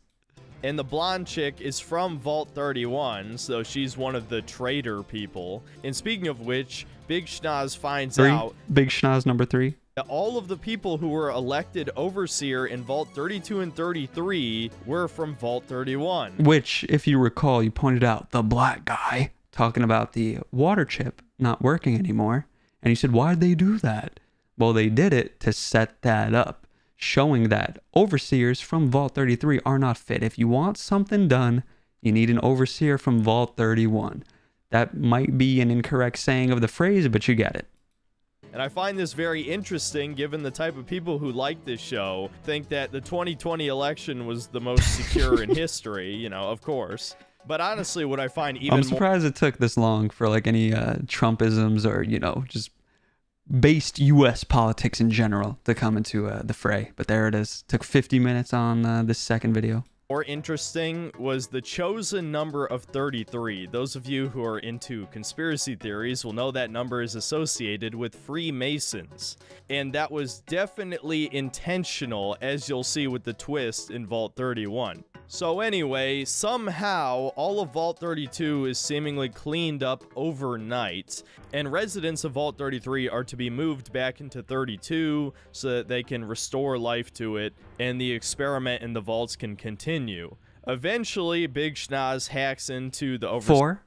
And the blonde chick is from Vault 31, so she's one of the traitor people. And speaking of which, Big Schnoz finds Three. out Big Schnoz number three. all of the people who were elected overseer in Vault 32 and 33 were from Vault 31. Which, if you recall, you pointed out the black guy talking about the water chip not working anymore. And you said, why'd they do that? Well, they did it to set that up, showing that overseers from Vault 33 are not fit. If you want something done, you need an overseer from Vault 31. That might be an incorrect saying of the phrase, but you get it. And I find this very interesting given the type of people who like this show think that the 2020 election was the most secure in *laughs* history, you know, of course. But honestly, what I find even I'm surprised it took this long for like any uh, Trumpisms or you know just based U.S. politics in general to come into uh, the fray. But there it is. Took 50 minutes on uh, this second video. more interesting was the chosen number of 33. Those of you who are into conspiracy theories will know that number is associated with Freemasons. And that was definitely intentional, as you'll see with the twist in Vault 31. So anyway, somehow all of Vault 32 is seemingly cleaned up overnight, and residents of Vault 33 are to be moved back into 32 so that they can restore life to it, and the experiment in the vaults can continue. Eventually, Big Schnoz hacks into the Four.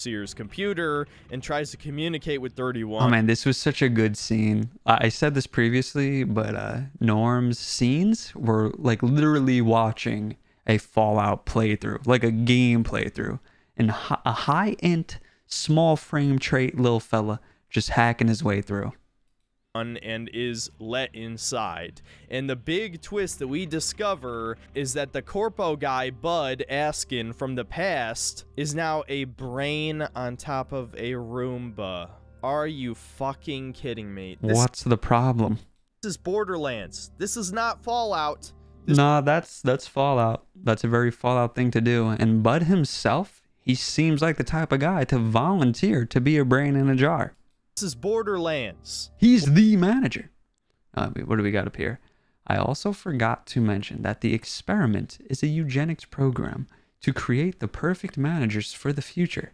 overseer's computer and tries to communicate with 31. Oh man, this was such a good scene. I I said this previously, but uh, Norm's scenes were like literally watching a Fallout playthrough, like a game playthrough, and a high int, small frame trait little fella just hacking his way through. and is let inside. And the big twist that we discover is that the corpo guy, Bud Askin from the past, is now a brain on top of a Roomba. Are you fucking kidding me? This, What's the problem? this is Borderlands. This is not Fallout. This- Nah, that's that's Fallout. That's a very Fallout thing to do. And Bud himself, he seems like the type of guy to volunteer to be a brain in a jar. This is Borderlands. He's the manager. Uh, what do we got up here? I also forgot to mention that the experiment is a eugenics program to create the perfect managers for the future.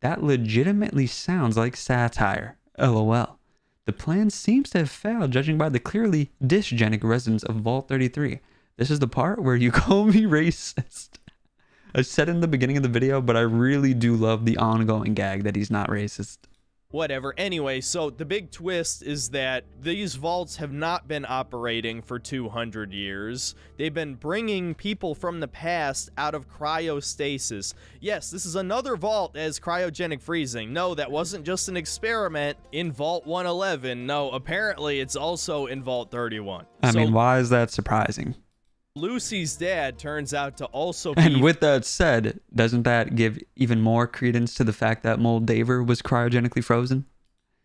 That legitimately sounds like satire. LOL. The plan seems to have failed, judging by the clearly dysgenic residents of Vault 33. This is the part where you *laughs* call me racist. I said in the beginning of the video, but I really do love the ongoing gag that he's not racist. Whatever. Anyway, so the big twist is that these vaults have not been operating for 200 years. They've been bringing people from the past out of cryostasis. Yes, this is another vault as cryogenic freezing. No, that wasn't just an experiment in Vault 111. No, apparently it's also in Vault 31. I so mean, why is that surprising? Lucy's dad turns out to also be And with that said, doesn't that give even more credence to the fact that Moldaver was cryogenically frozen?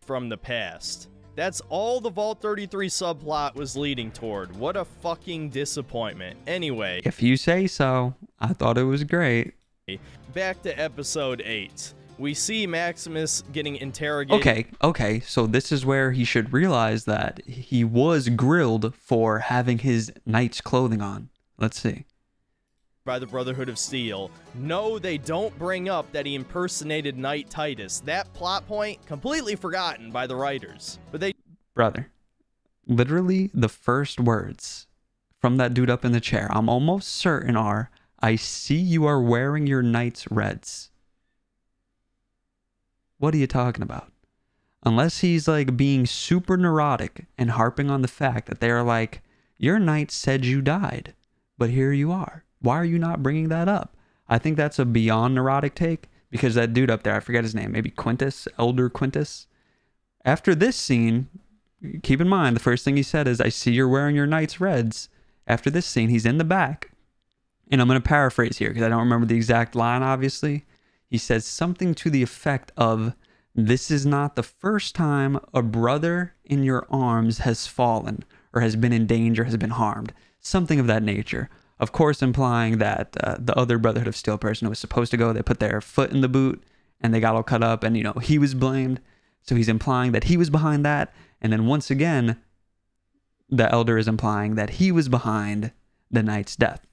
from the past. That's all the Vault 33 subplot was leading toward. What a fucking disappointment. Anyway, If you say so, I thought it was great. back to episode 8. We see Maximus getting interrogated Okay, okay, so this is where he should realize that he was grilled for having his knight's clothing on. Let's see. by the Brotherhood of Steel. No, they don't bring up that he impersonated Knight Titus. That plot point completely forgotten by the writers. But they Brother, literally the first words from that dude up in the chair, I'm almost certain are, I see you are wearing your knight's reds. What are you talking about? Unless he's like being super neurotic and harping on the fact that they're like, your knight said you died, but here you are. Why are you not bringing that up? I think that's a beyond neurotic take because that dude up there, I forget his name, maybe Quintus, Elder Quintus. After this scene, keep in mind the first thing he said is, I see you're wearing your knight's reds. After this scene, he's in the back And I'm going to paraphrase here because I don't remember the exact line, obviously. He says something to the effect of, This is not the first time a brother in your arms has fallen or has been in danger, has been harmed. Something of that nature. Of course, implying that uh, the other Brotherhood of Steel person was supposed to go, they put their foot in the boot and they got all cut up and, you know, he was blamed. So he's implying that he was behind that. And then once again, the elder is implying that he was behind the knight's death.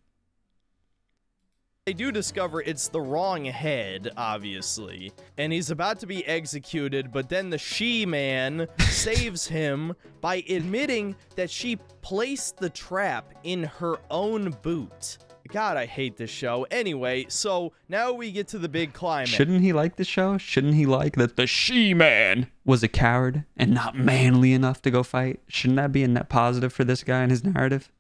They do discover it's the wrong head, obviously, and he's about to be executed, but then the she-man *laughs* saves him by admitting that she placed the trap in her own boot. God, I hate this show. Anyway, so now we get to the big climax. Shouldn't he like the show? Shouldn't he like that the she-man was a coward and not manly enough to go fight? Shouldn't that be a net positive for this guy and his narrative?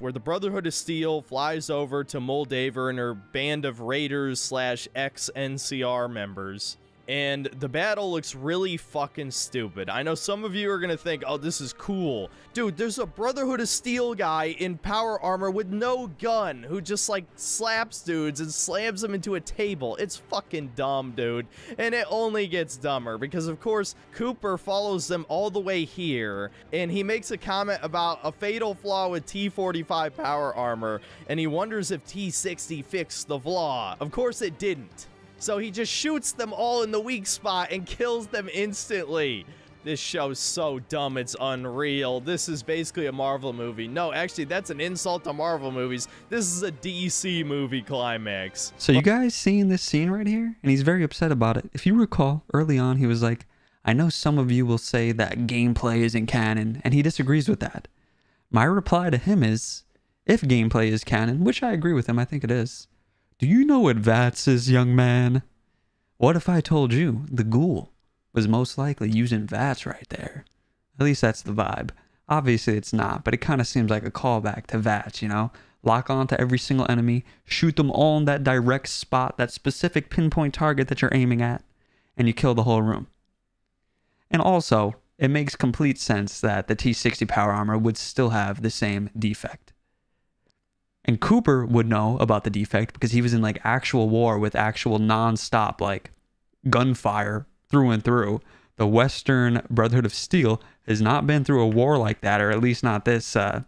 Where the Brotherhood of Steel flies over to Moldaver and her band of raiders slash ex-NCR members and the battle looks really fucking stupid. I know some of you are gonna think, oh, this is cool. Dude, there's a Brotherhood of Steel guy in power armor with no gun who just like slaps dudes and slams them into a table. It's fucking dumb, dude. And it only gets dumber because, of course, Cooper follows them all the way here and he makes a comment about a fatal flaw with T45 power armor and he wonders if T60 fixed the flaw. Of course, it didn't. So he just shoots them all in the weak spot and kills them instantly. This show's so dumb, it's unreal. This is basically a Marvel movie. No, actually, that's an insult to Marvel movies. This is a DC movie climax. So you guys seeing this scene right here? And he's very upset about it. If you recall, early on, he was like, I know some of you will say that gameplay isn't canon, and he disagrees with that. My reply to him is, if gameplay is canon, which I agree with him, I think it is, do you know what VATS is, young man? What if I told you the ghoul was most likely using VATS right there? At least that's the vibe. Obviously, it's not, but it kind of seems like a callback to VATS, you know? Lock on to every single enemy, shoot them all in that direct spot, that specific pinpoint target that you're aiming at, and you kill the whole room. And also, it makes complete sense that the T60 power armor would still have the same defect. And Cooper would know about the defect because he was in like actual war with actual non-stop like gunfire through and through. The Western Brotherhood of Steel has not been through a war like that, or at least not this uh,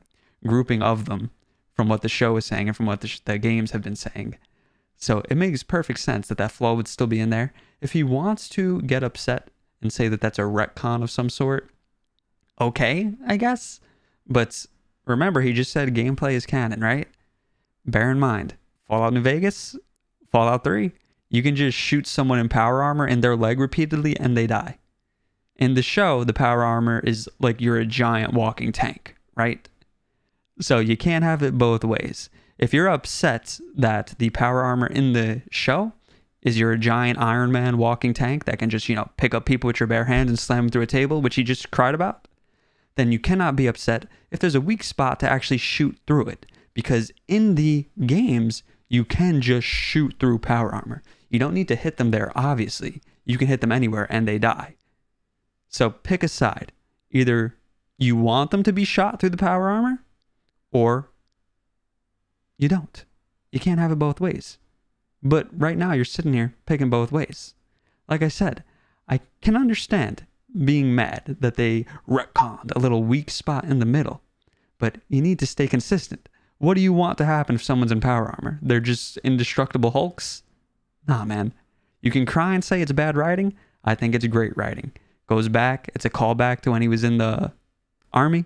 grouping of them, from what the show is saying and from what the, the games have been saying. So it makes perfect sense that that flaw would still be in there. If he wants to get upset and say that that's a retcon of some sort, okay, I guess. But remember, he just said gameplay is canon, right? Bear in mind, Fallout New Vegas, Fallout 3, you can just shoot someone in power armor in their leg repeatedly and they die. In the show, the power armor is like you're a giant walking tank, right? So you can't have it both ways. If you're upset that the power armor in the show is you're a giant Iron Man walking tank that can just, you know, pick up people with your bare hands and slam them through a table, which he just cried about, then you cannot be upset if there's a weak spot to actually shoot through it because in the games, you can just shoot through power armor. You don't need to hit them there, obviously. You can hit them anywhere and they die. So pick a side. Either you want them to be shot through the power armor or you don't. You can't have it both ways. But right now, you're sitting here picking both ways. Like I said, I can understand being mad that they retconned a little weak spot in the middle, but you need to stay consistent. What do you want to happen if someone's in power armor? They're just indestructible hulks? Nah, man. You can cry and say it's bad writing. I think it's great writing. Goes back, it's a callback to when he was in the army,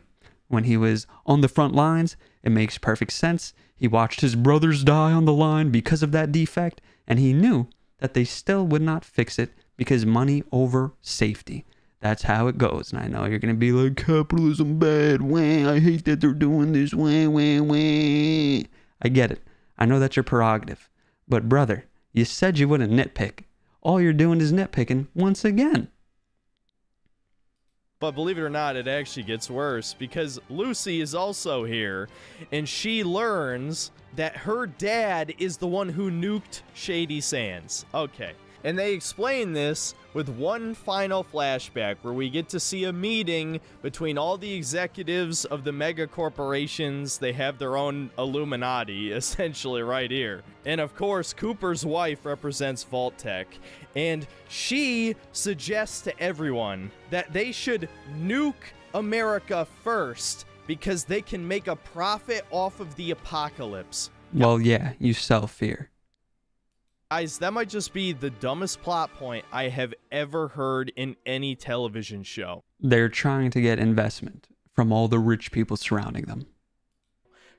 when he was on the front lines. It makes perfect sense. He watched his brothers die on the line because of that defect, and he knew that they still would not fix it because money over safety. That's how it goes. And I know you're going to be like, capitalism bad. Wah, I hate that they're doing this. Wah, wah, wah. I get it. I know that's your prerogative. But, brother, you said you wouldn't nitpick. All you're doing is nitpicking once again. But believe it or not, it actually gets worse because Lucy is also here and she learns that her dad is the one who nuked Shady Sands. Okay. And they explain this with one final flashback where we get to see a meeting between all the executives of the mega corporations. They have their own Illuminati, *laughs* essentially, right here. And of course, Cooper's wife represents Vault-Tec. And she suggests to everyone that they should nuke America first because they can make a profit off of the apocalypse. Well, yeah, you sell fear. Guys, that might just be the dumbest plot point I have ever heard in any television show. They're trying to get investment from all the rich people surrounding them.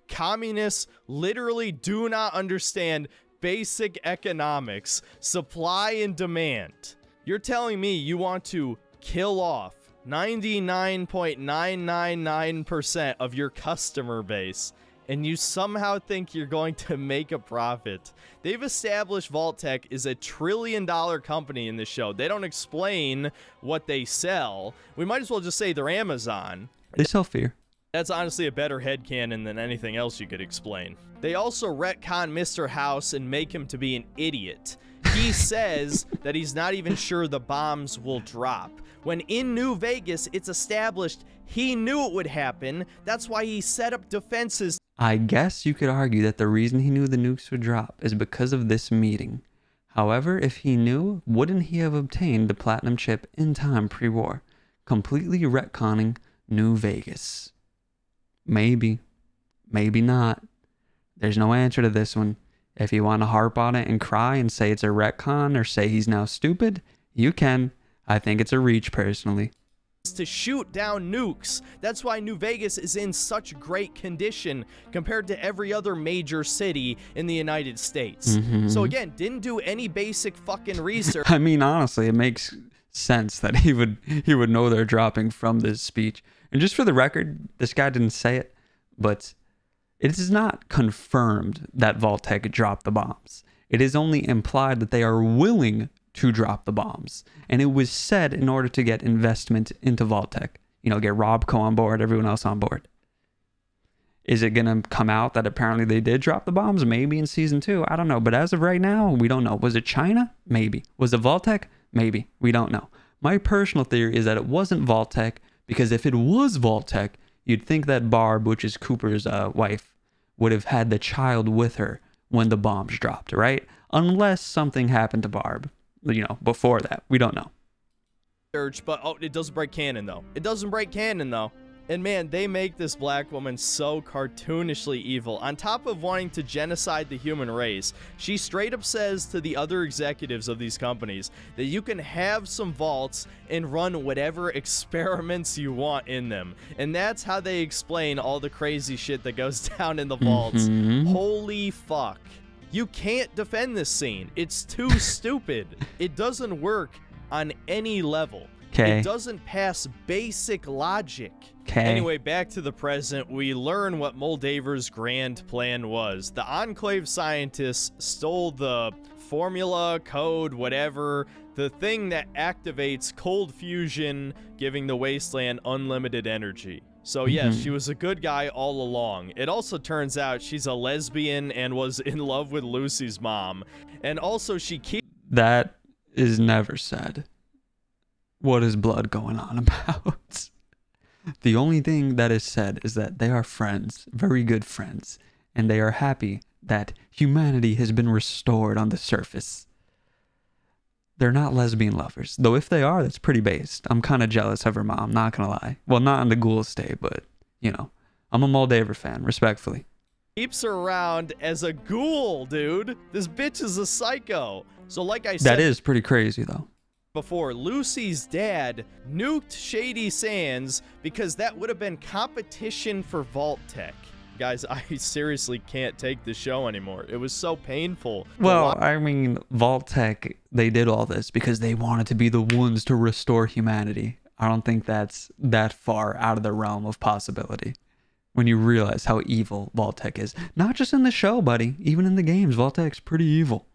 Communists literally do not understand basic economics, supply and demand. You're telling me you want to kill off 99.999% of your customer base and you somehow think you're going to make a profit. They've established Vault-Tec is a trillion dollar company in this show. They don't explain what they sell. We might as well just say they're Amazon. They sell fear. That's honestly a better headcanon than anything else you could explain. They also retcon Mr. House and make him to be an idiot. He *laughs* says that he's not even sure the bombs will drop. When in New Vegas, it's established he knew it would happen. That's why he set up defenses I guess you could argue that the reason he knew the nukes would drop is because of this meeting. However, if he knew, wouldn't he have obtained the platinum chip in time pre war, completely retconning New Vegas? Maybe. Maybe not. There's no answer to this one. If you want to harp on it and cry and say it's a retcon or say he's now stupid, you can. I think it's a reach personally to shoot down nukes. That's why New Vegas is in such great condition compared to every other major city in the United States. Mm-hmm. So again, didn't do any basic fucking *laughs* research. I mean, honestly, it makes sense that he would he would know they're dropping from this speech. And just for the record, this guy didn't say it, but it is not confirmed that Vault-Tec dropped the bombs. It is only implied that they are willing to drop the bombs. And it was said in order to get investment into Vault-Tec, you know, get Robco on board, everyone else on board. Is it going to come out that apparently they did drop the bombs? Maybe in season two. I don't know. But as of right now, we don't know. Was it China? Maybe. Was it Vault-Tec? Maybe. We don't know. My personal theory is that it wasn't Vault-Tec because if it was Vault-Tec, you'd think that Barb, which is Cooper's uh, wife, would have had the child with her when the bombs dropped, right? Unless something happened to Barb you know, before that. We don't know. But oh, it doesn't break canon though. It doesn't break canon though. And man, they make this black woman so cartoonishly evil. On top of wanting to genocide the human race, she straight up says to the other executives of these companies that you can have some vaults and run whatever *laughs* experiments you want in them. And that's how they explain all the crazy shit that goes *laughs* down in the vaults. Mm-hmm. Holy fuck. You can't defend this scene. It's too *laughs* stupid. It doesn't work on any level. Okay. It doesn't pass basic logic. Okay. Anyway, back to the present, we learn what Moldaver's grand plan was. The Enclave scientists stole the formula, code, whatever, the thing that activates cold fusion, giving the wasteland unlimited energy. So yes, mm-hmm. she was a good guy all along. It also turns out she's a lesbian and was in love with Lucy's mom. And also she keeps That is never said. What is blood going on *laughs* about? the only thing that is said is that they are friends, very good friends, and they are happy that humanity has been restored on the surface they're not lesbian lovers. Though if they are, that's pretty based. I'm kind of jealous of her mom, not gonna lie. Well, not in the ghoul state, but you know, I'm a Moldaver fan, respectfully. Keeps her around as a ghoul, dude. This bitch is a psycho. So like I said, that is pretty crazy though. Before Lucy's dad nuked Shady Sands because that would have been competition for Vault-Tec guys, *laughs* I seriously can't take the show anymore. It was so painful. Well, I mean, Vault-Tec, they did all this because they wanted to be the ones to restore humanity. I don't think that's that far out of the realm of possibility when you realize how evil Vault-Tec is. Not just in the show, buddy. Even in the games, Vault-Tec's pretty evil.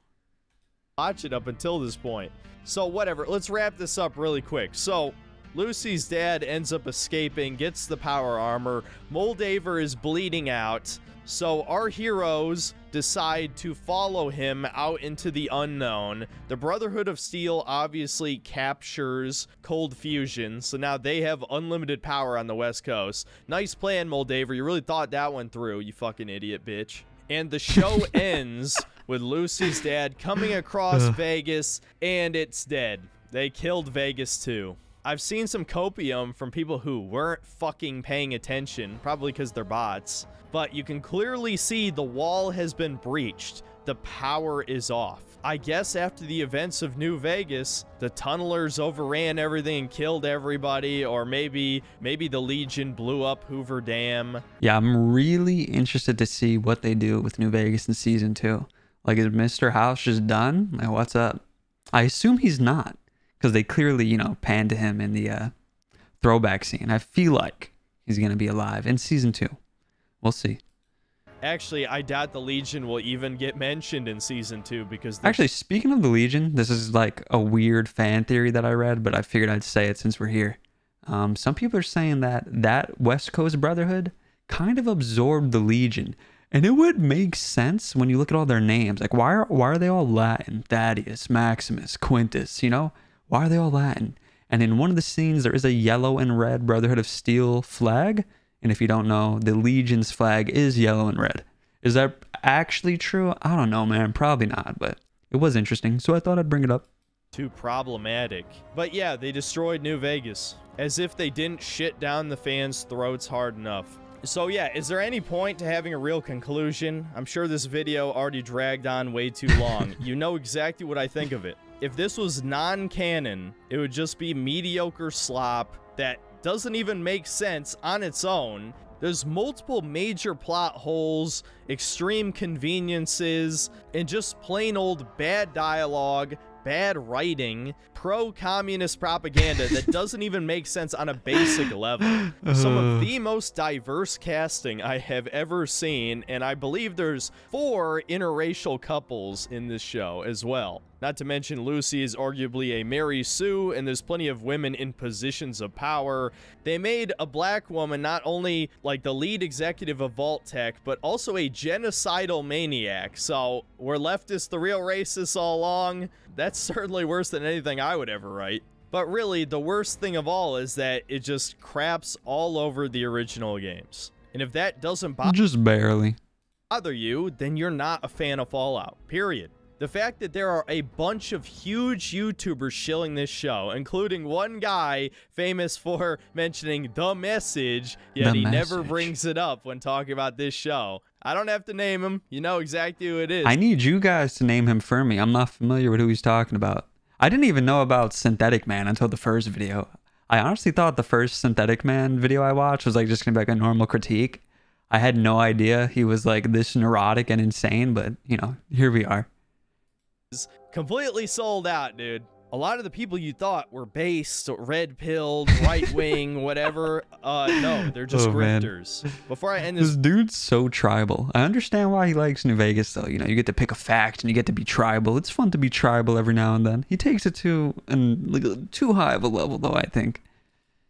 Watch it up until this point. So, whatever. Let's wrap this up really quick. So, Lucy's dad ends up escaping, gets the power armor. Moldaver is bleeding out. So our heroes decide to follow him out into the unknown. The Brotherhood of Steel obviously captures Cold Fusion, so now they have unlimited power on the West Coast. Nice plan, Moldaver. You really thought that one through, you fucking idiot bitch. And the show *laughs* ends with Lucy's dad coming across Vegas, and it's dead. They killed Vegas too. I've seen some copium from people who weren't fucking paying attention, probably because they're bots, but you can clearly see the wall has been breached. The power is off. I guess after the events of New Vegas, the tunnelers overran everything and killed everybody, or maybe maybe the Legion blew up Hoover Dam. Yeah, I'm really interested to see what they do with New Vegas in season two. Like, is Mr. House just done? Like, what's up? I assume he's not because they clearly, you know, panned to him in the uh, throwback scene. I feel like he's going to be alive in season two. We'll see. Actually, I doubt the Legion will even get mentioned in season two because Actually, speaking of the Legion, this is like a weird fan theory that I read, but I figured I'd say it since we're here. Um, some people are saying that that West Coast Brotherhood kind of absorbed the Legion, and it would make sense when you look at all their names. Like, why are why are they all Latin? Thaddeus, Maximus, Quintus. You know, why are they all Latin? And in one of the scenes, there is a yellow and red Brotherhood of Steel flag. And if you don't know, the Legion's flag is yellow and red. Is that actually true? I don't know, man. Probably not, but it was interesting. So I thought I'd bring it up. too problematic. But yeah, they destroyed New Vegas as if they didn't shit down the fans' throats hard enough. So yeah, is there any point to having a real conclusion? I'm sure this video already dragged on way too long. *laughs* you know exactly what I think of it. If this was non-canon, it would just be mediocre slop that doesn't even make sense on its own. There's multiple major plot holes, extreme conveniences, and just plain old bad dialogue, bad writing, pro communist propaganda that *laughs* doesn't even make sense on a basic level. Some of the uh. most diverse casting I have ever seen, and I believe there's four interracial couples in this show as well. Not to mention, Lucy is arguably a Mary Sue, and there's plenty of women in positions of power. They made a black woman not only like the lead executive of Vault-Tec, but also a genocidal maniac. So, were leftists the real racists all along? That's *laughs* certainly worse than anything I would ever write. But really, the worst thing of all is that it just craps all over the original games. And if that doesn't bother Just barely. bother you, then you're not a fan of Fallout. Period. The fact that there are a bunch of huge YouTubers shilling this show, including one guy famous for mentioning the message, yet The he never brings it up when talking about this show. I don't have to name him. You know exactly who it is. I need you guys to name him for me. I'm not familiar with who he's talking about. I didn't even know about Synthetic Man until the first video. I honestly thought the first Synthetic Man video I watched was like just gonna be like a normal critique. I had no idea he was like this neurotic and insane, but you know, here we are. Completely sold out, dude. A lot of the people you thought were based, red pilled, right wing, *laughs* whatever. Uh, no, they're just Oh, man. Before I end this This dude's so tribal. I understand why he likes New Vegas though. You know, you get to pick a fact and you get to be tribal. It's fun to be tribal every now and then. He takes it to and like, too high of a level though, I think.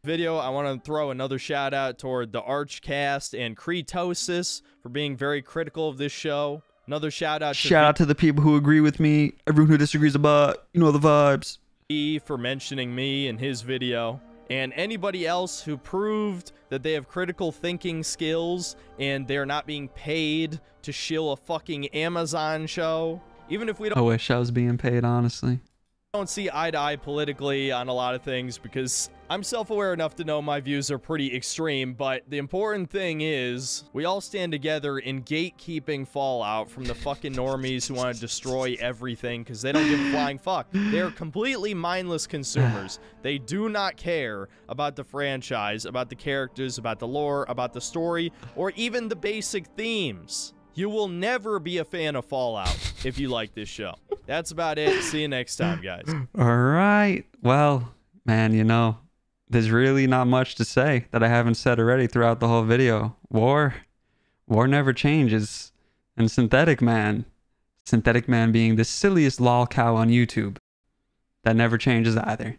video, I want to throw another shout out toward the Archcast and Cretosis for being very critical of this show. Another shout out to Shout out to the people who agree with me, everyone who disagrees about, you know the vibes. E for mentioning me in his video. And anybody else who proved that they have critical thinking skills and they're not being paid to shill a fucking Amazon show. Even if we don't I wish I was being paid, honestly. Don't see eye to eye politically on a lot of things because I'm self aware enough to know my views are pretty extreme. But the important thing is we all stand together in gatekeeping Fallout from the fucking normies who want to destroy everything because they don't give a *laughs* flying fuck. They're completely mindless consumers. They do not care about the franchise, about the characters, about the lore, about the story, or even the basic themes. You will never be a fan of Fallout if you like this show. That's about it. See you next time, guys. *gasps* All right. Well, man, you know, there's really not much to say that I haven't said already throughout the whole video. War. War never changes. And Synthetic Man. Synthetic Man being the silliest lol cow on YouTube. That never changes either.